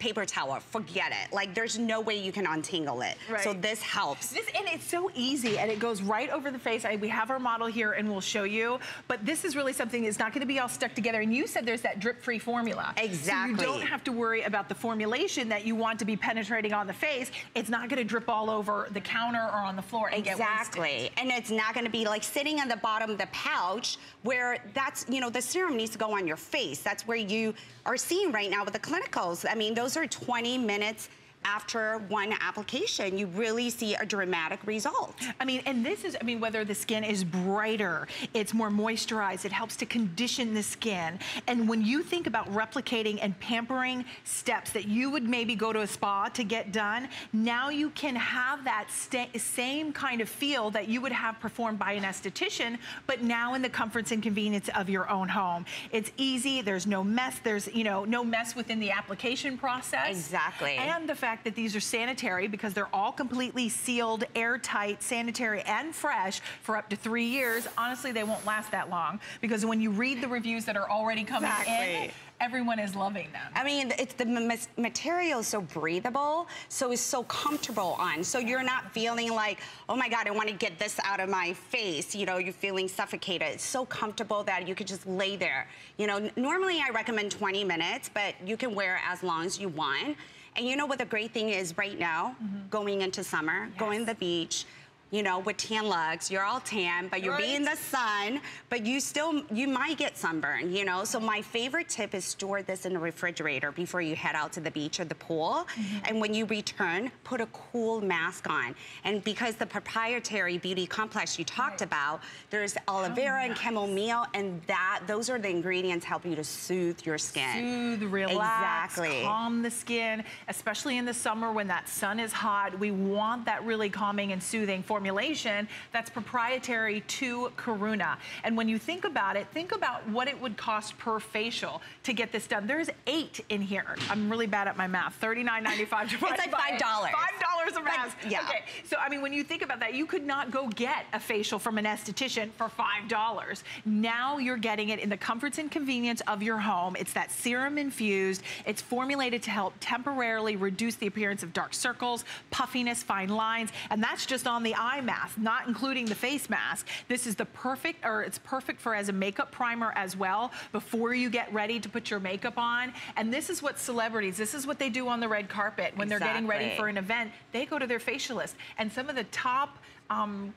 paper towel, forget it. Like there's no way you can untangle it. Right. So this helps. This, and it's so easy and it goes right over the face. I, we have our model here and we'll show you, but this is really something that's not gonna be all stuck together. And you said there's that drip-free formula. Exactly. So you don't have to worry about the formulation that you want to be penetrating on the face. It's not gonna drip all over the counter or on the floor and exactly. And it's not gonna be like sitting on the bottom of the pouch where that's, you know, the serum needs to go on your face. That's where you are seeing right now with the clinicals. I mean, those are 20 minutes after one application, you really see a dramatic result. I mean, and this is, I mean, whether the skin is brighter, it's more moisturized, it helps to condition the skin. And when you think about replicating and pampering steps that you would maybe go to a spa to get done, now you can have that same kind of feel that you would have performed by an esthetician, but now in the comforts and convenience of your own home. It's easy, there's no mess, there's, you know, no mess within the application process. Exactly. And the fact that these are sanitary because they're all completely sealed, airtight, sanitary, and fresh for up to three years. Honestly, they won't last that long because when you read the reviews that are already coming exactly. in, everyone is loving them. I mean, it's the material is so breathable, so it's so comfortable on. So you're not feeling like, oh my God, I want to get this out of my face. You know, you're feeling suffocated. It's so comfortable that you could just lay there. You know, normally I recommend 20 minutes, but you can wear it as long as you want. And you know what the great thing is right now, mm -hmm. going into summer, yes. going to the beach, you know, with Tan-Luxe, you're all tan, but you're right. being in the sun, but you still, you might get sunburn, you know? So my favorite tip is store this in the refrigerator before you head out to the beach or the pool. Mm -hmm. And when you return, put a cool mask on. And because the proprietary beauty complex you talked right. about, there's aloe vera oh, and nice. chamomile, and that, those are the ingredients help you to soothe your skin. Soothe, relax, exactly. calm the skin, especially in the summer when that sun is hot. We want that really calming and soothing for formulation that's proprietary to Karuna. And when you think about it, think about what it would cost per facial to get this done. There's eight in here. I'm really bad at my math. $39.95 It's like $5. $5 a mask. yeah. Okay. So, I mean, when you think about that, you could not go get a facial from an esthetician for $5. Now you're getting it in the comforts and convenience of your home. It's that serum infused. It's formulated to help temporarily reduce the appearance of dark circles, puffiness, fine lines, and that's just on the eye mask, not including the face mask. This is the perfect, or it's perfect for as a makeup primer as well, before you get ready to put your makeup on. And this is what celebrities, this is what they do on the red carpet when they're getting ready for an event. They go to their facialist. And some of the top, um,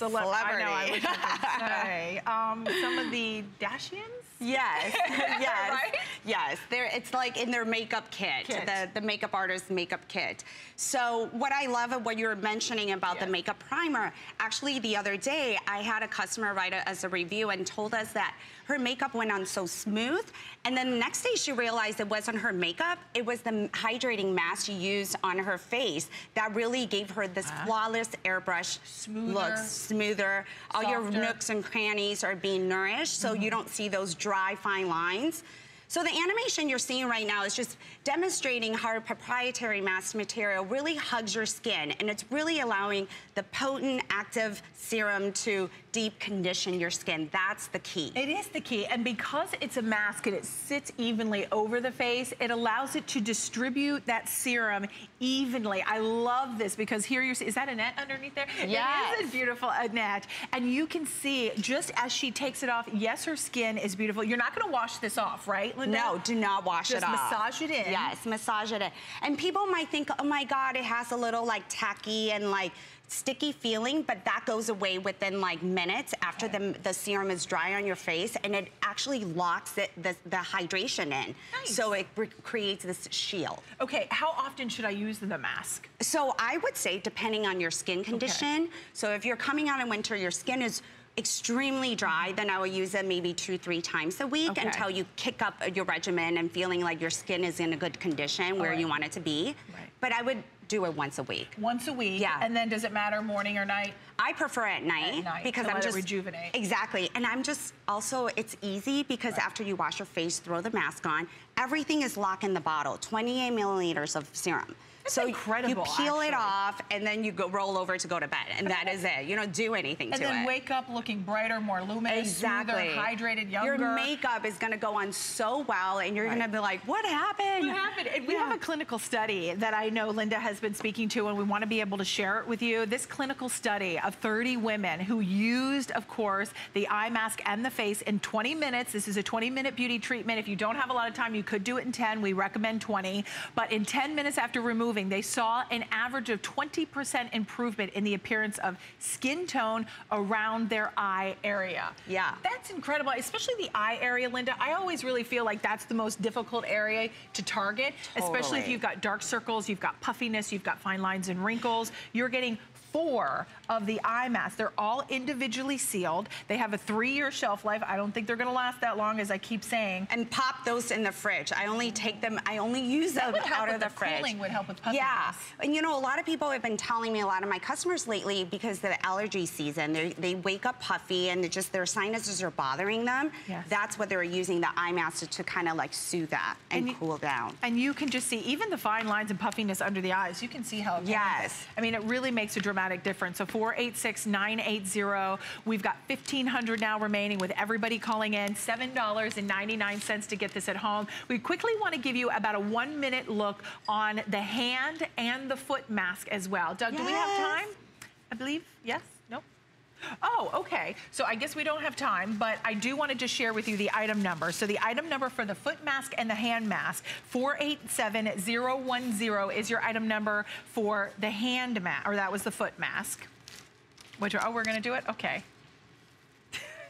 I know, I Celebrity. wish I could say. Um, some of the Dashians? Yes, yes, Right? yes. They're, it's like in their makeup kit, Kit. The, the makeup artist's makeup kit. So what I love of what you were mentioning about the makeup primer, actually the other day I had a customer write a, us a review and told us that her makeup went on so smooth, and then the next day she realized it wasn't her makeup, it was the hydrating mask she used on her face that really gave her this flawless airbrush Smoother. look, smoother. All your nooks and crannies are being nourished, so you mm-hmm. don't see those dry, fine lines. So the animation you're seeing right now is just demonstrating how our proprietary mask material really hugs your skin, and it's really allowing the potent active serum to deep condition your skin. That's the key. It is the key, and because it's a mask and it sits evenly over the face, it allows it to distribute that serum evenly. I love this because here you're, is that Annette underneath there? It Yes. is a beautiful Annette. And you can see just as she takes it off, yes, her skin is beautiful. You're not gonna wash this off, right, Linda? No, do not wash Just it off. Just massage it in. Yes, massage it in. And people might think, oh my God, it has a little like tacky and like sticky feeling, but that goes away within like minutes after the, the serum is dry on your face and it actually locks it, the, the hydration in. Nice. So it creates this shield. Okay, how often should I use the mask? So I would say, depending on your skin condition, so if you're coming out in winter, your skin is extremely dry, then I would use it maybe two, three times a week Okay. until you kick up your regimen and feeling like your skin is in a good condition where right. you want it to be. Right. But I would do it once a week. Once a week? Yeah. And then does it matter morning or night? I prefer at night, At night, because to I'm just rejuvenate. Exactly, and I'm just also it's easy because after you wash your face, throw the mask on, everything is locked in the bottle. 28 milliliters of serum. That's so incredible, you peel actually. it off and then you go roll over to go to bed, and that is it. You don't do anything And to then wake up looking brighter, more luminous, Exactly. smoother, hydrated, younger. Your makeup is gonna go on so well, and you're gonna be like, "What happened? What happened? And we Yeah. have a clinical study that I know Linda has been speaking to, and we want to be able to share it with you. This clinical study of 30 women who used, of course, the eye mask and the face in 20 minutes. This is a 20-minute beauty treatment. If you don't have a lot of time, you could do it in 10. We recommend 20. But in 10 minutes after removing, they saw an average of 20% improvement in the appearance of skin tone around their eye area. Yeah. That's incredible, especially the eye area, Linda. I always really feel like that's the most difficult area to target, especially if you've got dark circles, you've got puffiness, you've got fine lines and wrinkles. You're getting four of the eye masks. They're all individually sealed. They have a three-year shelf life. I don't think they're gonna last that long, as I keep saying. and pop those in the fridge. I only take them, I only use them would help out of the, the fridge. cooling would help with puffiness. Yeah, and you know, a lot of people have been telling me, a lot of my customers lately, because the allergy season, they, they wake up puffy and just their sinuses are bothering them. Yes. That's what they're using the eye mask to, to kind of like soothe that and, And you- cool down. And you can just see, even the fine lines and puffiness under the eyes, you can see how it Yes. I mean, it really makes a dramatic difference. So 486-980, we've got 1,500 now remaining with everybody calling in, $7.99 to get this at home. We quickly want to give you about a one minute look on the hand and the foot mask as well. Doug, do we have time? I believe, yes? No? Oh, okay. So I guess we don't have time, but I do want to just share with you the item number. So the item number for the foot mask and the hand mask, 487010 is your item number for the hand mask, or that was the foot mask. Which, oh, we're going to do it? Okay.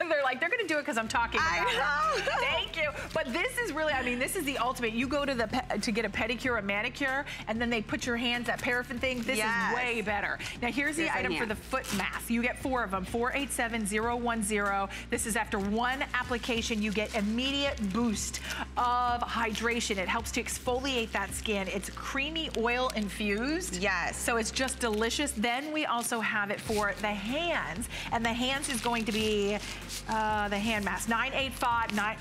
They're like, they're going to do it because I'm talking about I know. Thank you. But this is really, I mean, this is the ultimate. You go to the to get a pedicure, a manicure, and then they put your hands, that paraffin thing. This yes. is way better. Now here's the item for the foot mask. You get four of them, 487010. This is after one application, you get immediate boost of hydration. It helps to exfoliate that skin. It's creamy oil infused. Yes. So it's just delicious. Then we also have it for the hands, and the hands is going to be uh, the hand mask, 985, 9,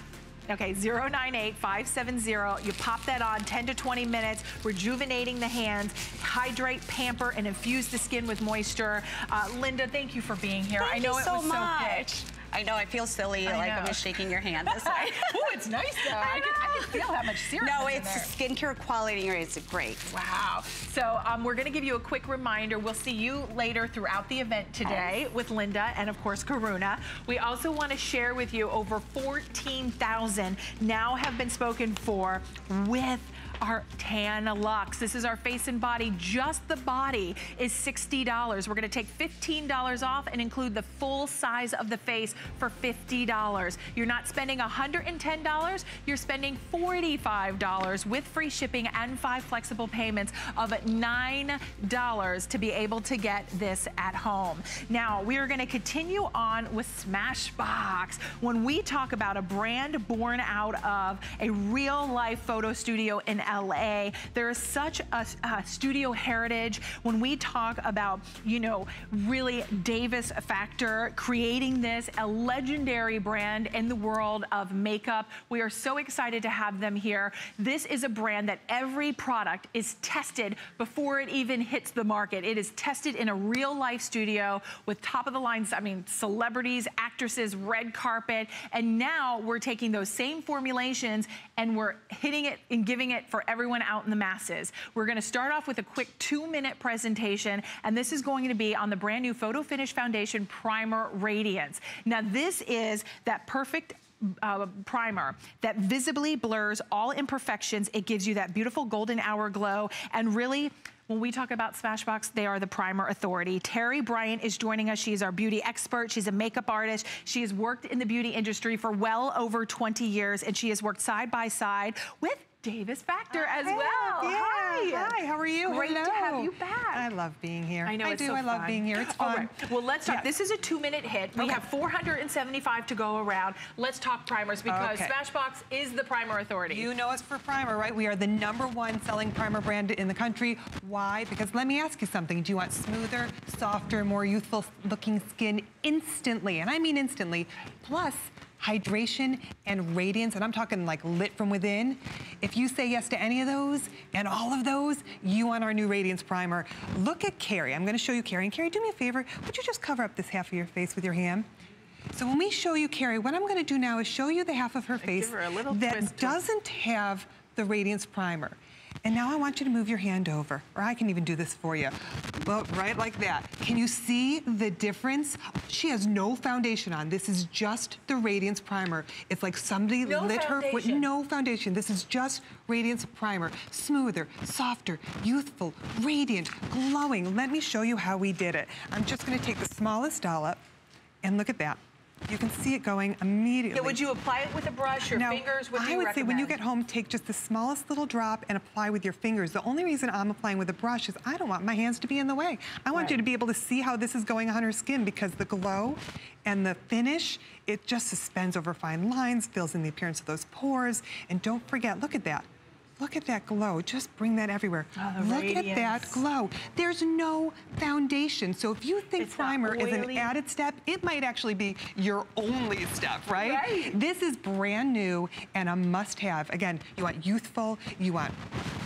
Okay, 098570. You pop that on 10 to 20 minutes, rejuvenating the hands, hydrate, pamper, and infuse the skin with moisture. Uh, Linda, thank you for being here. Thank I know it was much. so quick. I know, I feel silly, I like know. I was shaking your hand this way. oh, it's nice though. I, I, can, I, can, feel that much serum No, it's skincare quality, it's great. Wow. So um, we're gonna give you a quick reminder. We'll see you later throughout the event today with Linda and of course Karuna. We also wanna share with you over 14,000 now have been spoken for with our Tan-Luxe. This is our face and body. Just the body is $60. We're gonna take $15 off and include the full size of the face for $50. You're not spending $110, you're spending $45 with free shipping and five flexible payments of $9 to be able to get this at home. Now, we are gonna continue on with Smashbox. When we talk about a brand born out of a real life photo studio in LA. There is such a, a studio heritage when we talk about, you know, really Davis Factor creating this, a legendary brand in the world of makeup. We are so excited to have them here. This is a brand that every product is tested before it even hits the market. It is tested in a real life studio with top of the lines, I mean, celebrities, actresses, red carpet, and now we're taking those same formulations and we're hitting it and giving it for everyone out in the masses. We're gonna start off with a quick two minute presentation, and this is going to be on the brand new Photo Finish Foundation Primer Radiance. Now this is that perfect uh, primer that visibly blurs all imperfections. It gives you that beautiful golden hour glow and really when we talk about Smashbox, they are the primer authority. Terry Bryant is joining us. She is our beauty expert. She's a makeup artist. She has worked in the beauty industry for well over 20 years, and she has worked side by side with Davis Factor oh, as well. Yeah. Hi. Hi, how are you? Great Hello. to have you back. I love being here. I know, I do. So I love being here. It's fun. All right. Well, let's talk. Yeah. This is a two-minute hit. We okay. have 475 to go around. Let's talk primers because okay. Smashbox is the primer authority. You know us for primer, right? We are the number one selling primer brand in the country. Why? Because let me ask you something. Do you want smoother, softer, more youthful looking skin instantly? And I mean instantly. Plus, hydration, and radiance, and I'm talking like lit from within. If you say yes to any of those and all of those, you want our new Radiance Primer. Look at Carrie. I'm gonna show you Carrie. And Carrie, do me a favor. Would you just cover up this half of your face with your hand? So when we show you Carrie, what I'm gonna do now is show you the half of her face her that doesn't have the Radiance Primer. And now I want you to move your hand over, or I can even do this for you. Well, right like that. Can you see the difference? She has no foundation on. This is just the Radiance Primer. It's like somebody no lit foundation. her with no foundation. This is just Radiance Primer. Smoother, softer, youthful, radiant, glowing. Let me show you how we did it. I'm just gonna take the smallest dollop, and look at that. You can see it going immediately. Yeah, would you apply it with a brush or now, fingers? What do I you would recommend? say when you get home, take just the smallest little drop and apply with your fingers. The only reason I'm applying with a brush is I don't want my hands to be in the way. I want right. you to be able to see how this is going on her skin because the glow and the finish, it just suspends over fine lines, fills in the appearance of those pores. And don't forget, look at that. Look at that glow. Just bring that everywhere. Oh, Look radiance. at that glow. There's no foundation. So if you think it's primer is an added step, it might actually be your only step, right? right? This is brand new and a must-have. Again, you want youthful, you want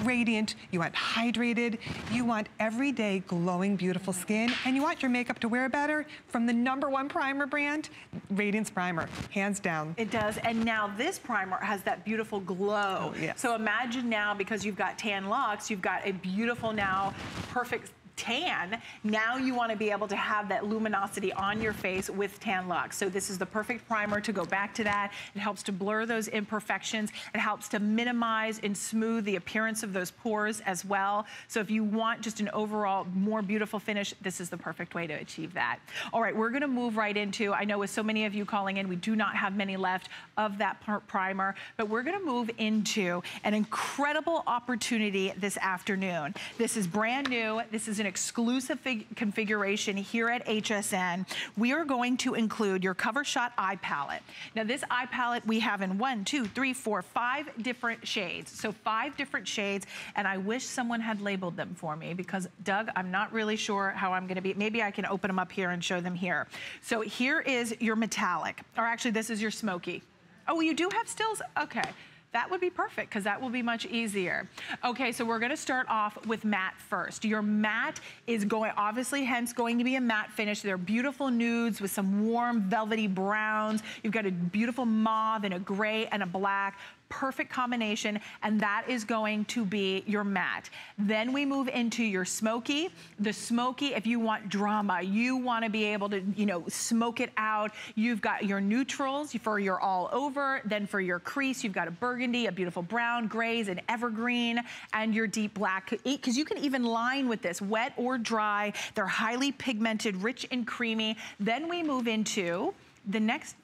radiant, you want hydrated, you want everyday glowing, beautiful skin, and you want your makeup to wear better from the number one primer brand, Radiance Primer, hands down. It does, and now this primer has that beautiful glow. Oh, yes. So imagine now, because you've got Tan-Luxe, you've got a beautiful now, perfect tan, now you wanna be able to have that luminosity on your face with Tan-Luxe. So this is the perfect primer to go back to that. It helps to blur those imperfections. It helps to minimize and smooth the appearance of those pores as well. So if you want just an overall more beautiful finish, this is the perfect way to achieve that. All right, we're gonna move right into, I know with so many of you calling in, we do not have many left of that primer, but we're gonna move into an incredible opportunity this afternoon. This is brand new. This is an exclusive configuration here at HSN. We are going to include your Cover Shot Eye Palette. Now this eye palette we have in one, two, three, four, five different shades. So five different shades, and I wish someone had labeled them for me because Doug, I'm not really sure how I'm gonna be. Maybe I can open them up here and show them here. So here is your metallic, or actually this is your smoky. Oh, you do have stills? Okay. That would be perfect because that will be much easier. Okay, so we're gonna start off with matte first. Your matte is going, obviously hence going to be a matte finish. They're beautiful nudes with some warm velvety browns. You've got a beautiful mauve and a gray and a black perfect combination, and that is going to be your matte. Then we move into your smoky. The smoky, if you want drama, you wanna be able to, you know, smoke it out. You've got your neutrals for your all over. Then for your crease, you've got a burgundy, a beautiful brown, grays, an evergreen, and your deep black. Because you can even line with this, wet or dry. They're highly pigmented, rich and creamy. Then we move into the next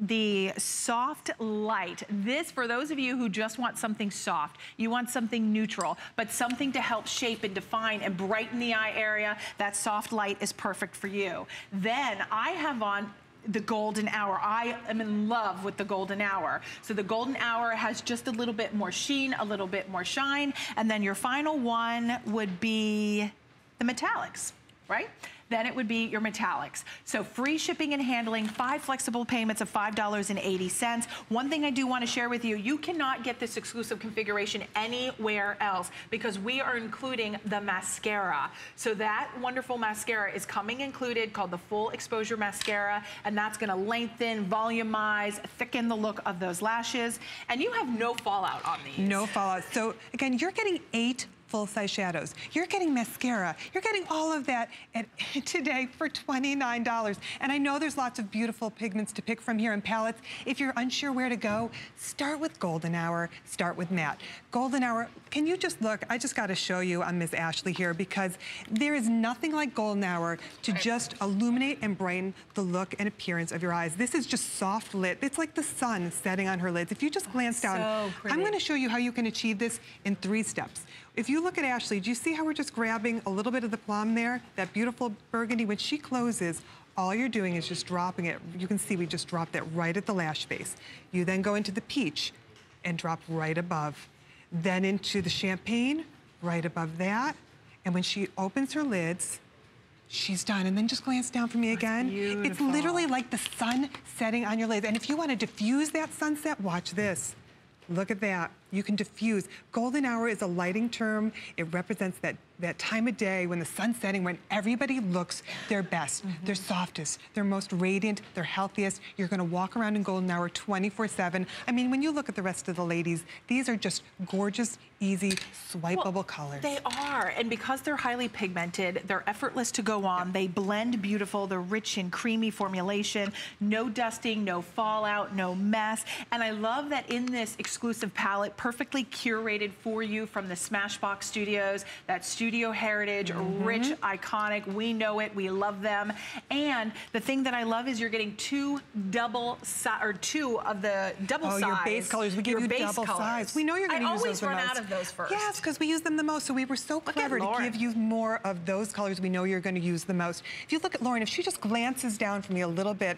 the soft light. This, for those of you who just want something soft, you want something neutral, but something to help shape and define and brighten the eye area, that soft light is perfect for you. Then I have on the golden hour. I am in love with the golden hour. So the golden hour has just a little bit more sheen, a little bit more shine. And then your final one would be the metallics, right? then it would be your metallics. So free shipping and handling, five flexible payments of $5.80. One thing I do want to share with you, you cannot get this exclusive configuration anywhere else because we are including the mascara. So that wonderful mascara is coming included called the Full Exposure Mascara, and that's going to lengthen, volumize, thicken the look of those lashes. And you have no fallout on these. No fallout. So again, you're getting eight full-size shadows. You're getting mascara. You're getting all of that at, today for $29. And I know there's lots of beautiful pigments to pick from here and palettes. If you're unsure where to go, start with Golden Hour, start with matte. Golden Hour, can you just look? I just got to show you on Miss Ashley here because there is nothing like Golden Hour to just illuminate and brighten the look and appearance of your eyes. This is just soft lit. It's like the sun setting on her lids. If you just oh, glance down, so I'm going to show you how you can achieve this in three steps. If you look at Ashley, do you see how we're just grabbing a little bit of the plum there? That beautiful burgundy, when she closes, all you're doing is just dropping it. You can see we just dropped it right at the lash base. You then go into the peach and drop right above. Then into the champagne, right above that. And when she opens her lids, she's done. And then just glance down for me again. Beautiful. It's literally like the sun setting on your lids. And if you want to diffuse that sunset, watch this. Look at that. You can diffuse. Golden hour is a lighting term. It represents that, that time of day when the sun's setting, when everybody looks their best, mm -hmm. their softest, their most radiant, their healthiest. You're gonna walk around in golden hour 24-7. I mean, when you look at the rest of the ladies, these are just gorgeous, easy, swipeable well, colors. They are, and because they're highly pigmented, they're effortless to go on. They blend beautiful. They're rich and creamy formulation. No dusting, no fallout, no mess. And I love that in this exclusive palette, perfectly curated for you from the Smashbox Studios, that studio heritage, mm -hmm. rich, iconic. We know it, we love them. And the thing that I love is you're getting two double size, or two of the double oh, size. your base colors. We give you double colors. size. We know you're going to use those I always run out of those first. Yes, because we use them the most. So we were so clever to give you more of those colors we know you're going to use the most. If you look at Lauren, if she just glances down for me a little bit,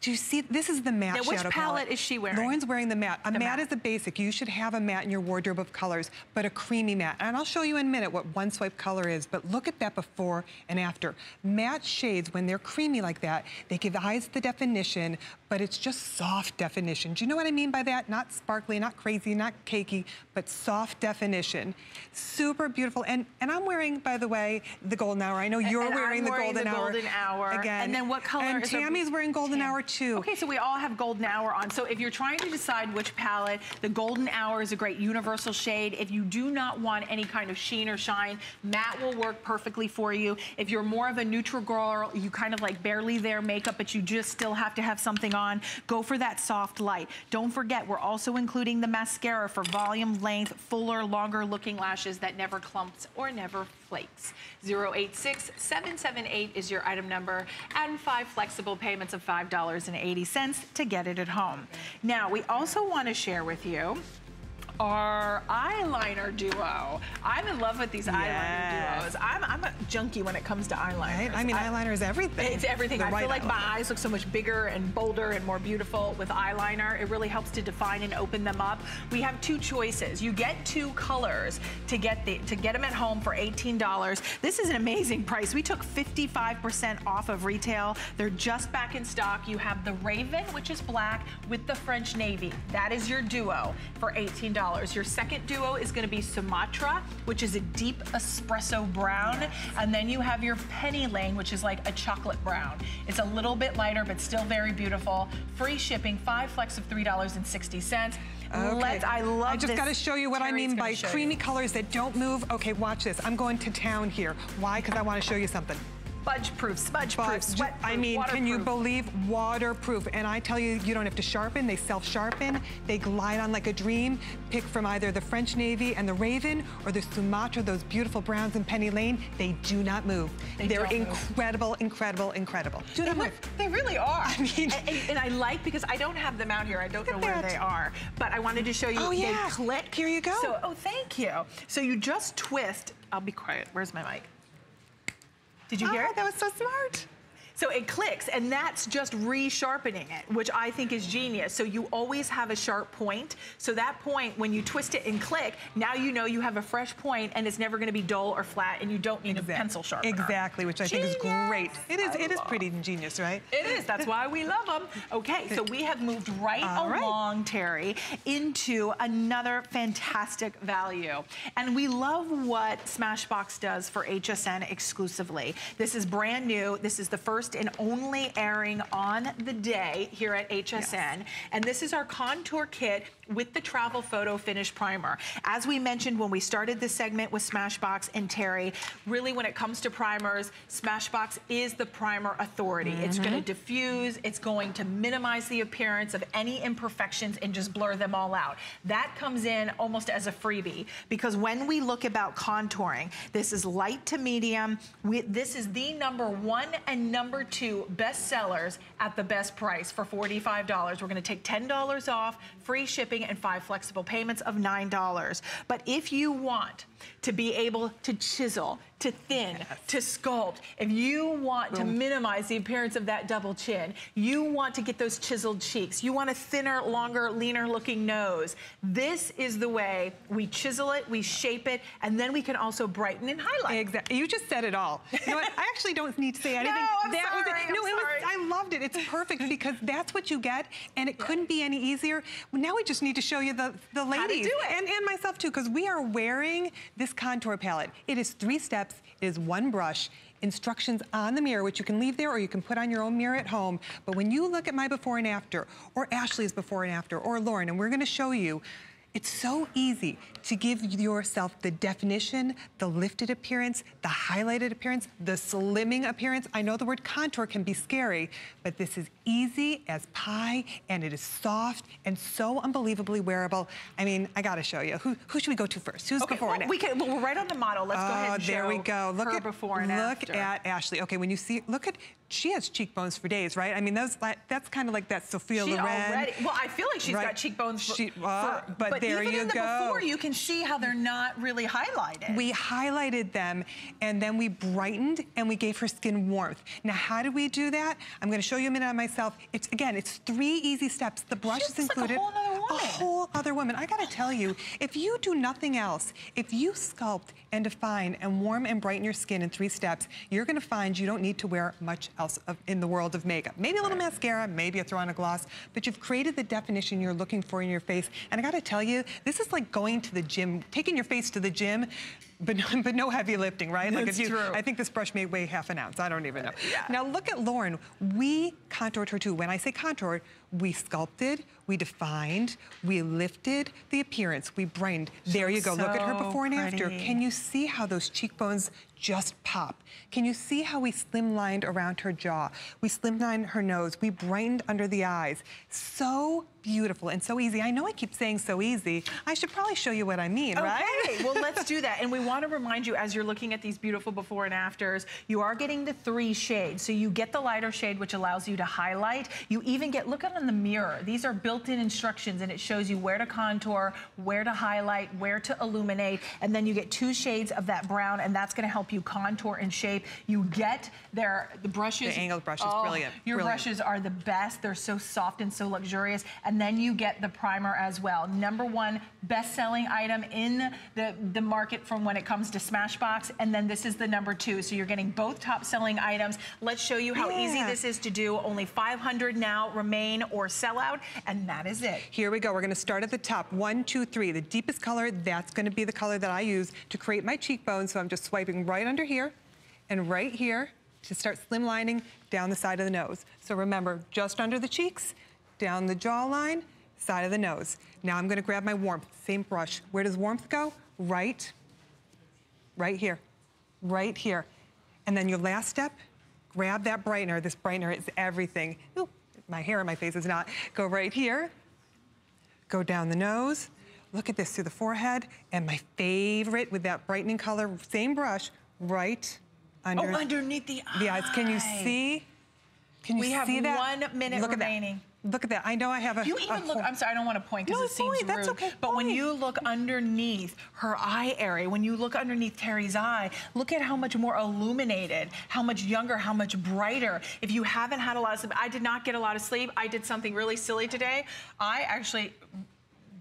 do you see, this is the matte now, which shadow palette, is she wearing? Lauren's wearing the matte. A the matte, matte, is a basic. You should have a matte in your wardrobe of colors, but a creamy matte. And I'll show you in a minute what one swipe color is, but look at that before and after. Matte shades, when they're creamy like that, they give eyes the definition, but it's just soft definition. Do you know what I mean by that? Not sparkly, not crazy, not cakey, but soft definition. Super beautiful. And and I'm wearing, by the way, the golden hour. I know you're and wearing, the, wearing golden, the hour. golden hour. Again. And then what color And is Tammy's wearing golden Tam- hour too. Okay, so we all have golden hour on. So if you're trying to decide which palette, the golden hour is a great universal shade. If you do not want any kind of sheen or shine, matte will work perfectly for you. If you're more of a neutral girl, you kind of like barely there makeup, but you just still have to have something on, go for that soft light. Don't forget, we're also including the mascara for volume, length, fuller, longer looking lashes that never clumps or never flakes. 086-778 is your item number and five flexible payments of $5.80 to get it at home. Now, we also want to share with you our eyeliner duo. I'm in love with these eyeliner duos. I'm, I'm a junkie when it comes to eyeliner. Right? I mean, eyeliner is everything. It's everything. The I right feel like my eyes look so much bigger and bolder and more beautiful with eyeliner. It really helps to define and open them up. We have two choices. You get two colors to get the to get them at home for $18. This is an amazing price. We took 55% off of retail. They're just back in stock. You have the Raven, which is black, with the French Navy. That is your duo for $18. Your second duo is going to be Sumatra, which is a deep espresso brown. And then you have your Penny Lane, which is like a chocolate brown. It's a little bit lighter, but still very beautiful. Free shipping, five flex of $3.60. Let's, I love I just got to show you what I mean by show you. creamy colors that don't move. Okay, watch this. I'm going to town here. Why? Because I want to show you something. Fudge proof, smudge But proof, sweat I proof, mean, can you believe waterproof? And I tell you, you don't have to sharpen. They self-sharpen. They glide on like a dream. Pick from either the French Navy and the Raven or the Sumatra, those beautiful browns in Penny Lane. They do not move. They They're don't move. incredible, incredible, incredible. Do They, move. they really are. I mean- and, and- and I like because I don't have them out here. I don't know where that. they are, but I wanted to show you. Oh, they yeah. click. Here you go. So, oh, thank you. So you just twist. I'll be quiet. Where's my mic? Did you hear Oh, it? that was so smart. So it clicks, and that's just re-sharpening it, which I think is genius. So you always have a sharp point. So that point, when you twist it and click, now you know you have a fresh point, and it's never going to be dull or flat, and you don't need a pencil sharpener. Exactly, which I think is great. It is. I It is pretty ingenious, right? It is. That's why we love them. Okay, so we have moved right All right. along, Terry, into another fantastic value. And we love what Smashbox does for HSN exclusively. This is brand new. This is the first and only airing on the day here at HSN. And this is our contour kit with the travel photo finish primer. As we mentioned when we started this segment with Smashbox and Terry, really when it comes to primers, Smashbox is the primer authority. It's going to mm-hmm. diffuse, it's going to minimize the appearance of any imperfections and just blur them all out. That comes in almost as a freebie because when we look about contouring, this is light to medium. We, this is the number one and number two best sellers at the best price for $45. We're going to take $10 off, free shipping, and five flexible payments of $9. But if you want to be able to chisel, to thin, to sculpt, if you want to minimize the appearance of that double chin, you want to get those chiseled cheeks, you want a thinner, longer, leaner looking nose, this is the way we chisel it, we shape it, and then we can also brighten and highlight. Exactly. You just said it all. You know what? I actually don't need to say anything. no, I'm that was sorry, it. I'm No, it was. sorry. I loved it. It's perfect because that's what you get, and it couldn't be any easier. Now we just need to show you the the How to ladies do it. and and myself too, because we are wearing this contour palette. It is three steps. It is one brush. Instructions on the mirror, which you can leave there or you can put on your own mirror at home. But when you look at my before and after, or Ashley's before and after, or Lauren, and we're gonna show you it's so easy to give yourself the definition, the lifted appearance, the highlighted appearance, the slimming appearance. I know the word contour can be scary, but this is easy as pie and it is soft and so unbelievably wearable. I mean, I gotta show you. Who, who should we go to first? Who's Okay, before well, and We can, well, we're right on the model. Let's go ahead Oh, and there we go. Look at before and look after. at Ashley. Okay, when you see, look at she has cheekbones for days, right? I mean, those like, that's kind of like that Sophia She Loren. already, well, I feel like she's Right. got cheekbones. For, She- uh, for- but there even you in the go. before, you can see how they're not really highlighted. We highlighted them and then we brightened and we gave her skin warmth. Now, how do we do that? I'm gonna show you a minute on myself. It's again, it's three easy steps. The brush is included. like a whole woman. a whole other woman. I gotta tell you, if you do nothing else, if you sculpt and define and warm and brighten your skin in three steps, you're gonna find you don't need to wear much else of, in the world of makeup. Maybe a little right. mascara, maybe a throw on a gloss, but you've created the definition you're looking for in your face. And I gotta tell you, this is like going to the gym, taking your face to the gym, but, but no heavy lifting, right? Like That's you, true. I think this brush may weigh half an ounce. I don't even know. Yeah. Now look at Lauren. We contoured her too. When I say contoured, we sculpted, we defined, we lifted the appearance, we brightened. There you go. So Look at her before and pretty. after. Can you see how those cheekbones just pop? Can you see how we slimlined around her jaw? We slimlined her nose. We brightened under the eyes. So beautiful and so easy. I know I keep saying so easy. I should probably show you what I mean, okay. right? Okay, well, let's do that. And we want to remind you, as you're looking at these beautiful before and afters, you are getting the three shades. So you get the lighter shade, which allows you to highlight. You even get, look at in the mirror. These are built-in instructions, and it shows you where to contour, where to highlight, where to illuminate, and then you get two shades of that brown, and that's going to help you contour and shape. You get their, the brushes. The angled brush is oh, brilliant. Your brilliant. brushes are the best. They're so soft and so luxurious. And then you get the primer as well. Number one best-selling item in the, the market from when it comes to Smashbox. And then this is the number two. So you're getting both top-selling items. Let's show you how yeah. easy this is to do. Only 500 now remain or sell out. And that is it. Here we go. We're going to start at the top. One, two, three. The deepest color, that's going to be the color that I use to create my cheekbones. So I'm just swiping right under here and right here to start slimlining down the side of the nose. So remember, just under the cheeks, down the jawline, side of the nose. Now I'm gonna grab my warmth, same brush. Where does warmth go? Right, right here, right here. And then your last step, grab that brightener. This brightener is everything. Ooh, my hair on my face is not. Go right here, go down the nose, look at this through the forehead, and my favorite with that brightening color, same brush, right oh, under oh, underneath the. The eyes. Can you see? Can you we see have that? one minute look remaining. At that. Look at that. I know I have a. You even a look. I'm sorry. I don't want to point because no, it seems rude. That's okay. But fine. when you look underneath her eye area, when you look underneath Terry's eye, look at how much more illuminated, how much younger, how much brighter. If you haven't had a lot of sleep, I did not get a lot of sleep. I did something really silly today. I actually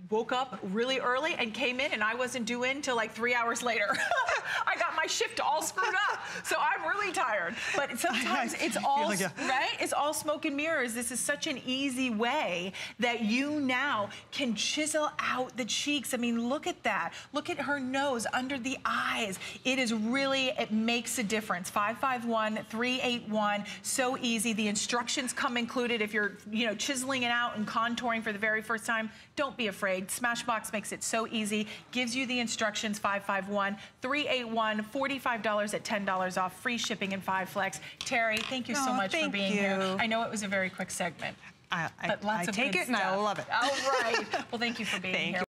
woke up really early and came in and I wasn't due in till like three hours later. I got my shift all screwed up. So I'm really tired. But sometimes it's all, like right? It's all smoke and mirrors. This is such an easy way that you now can chisel out the cheeks. I mean, look at that. Look at her nose under the eyes. It is really, it makes a difference. 551-381, so easy. The instructions come included if you're, you know, chiseling it out and contouring for the very first time. Don't be afraid. Smashbox makes it so easy, gives you the instructions, 551-381, $45 at $10 off, free shipping and five flex. Terry, thank you so oh, much for being you. here. I know it was a very quick segment. I, but lots I of take it stuff. and I love it. All right. Well, thank you for being thank here. You.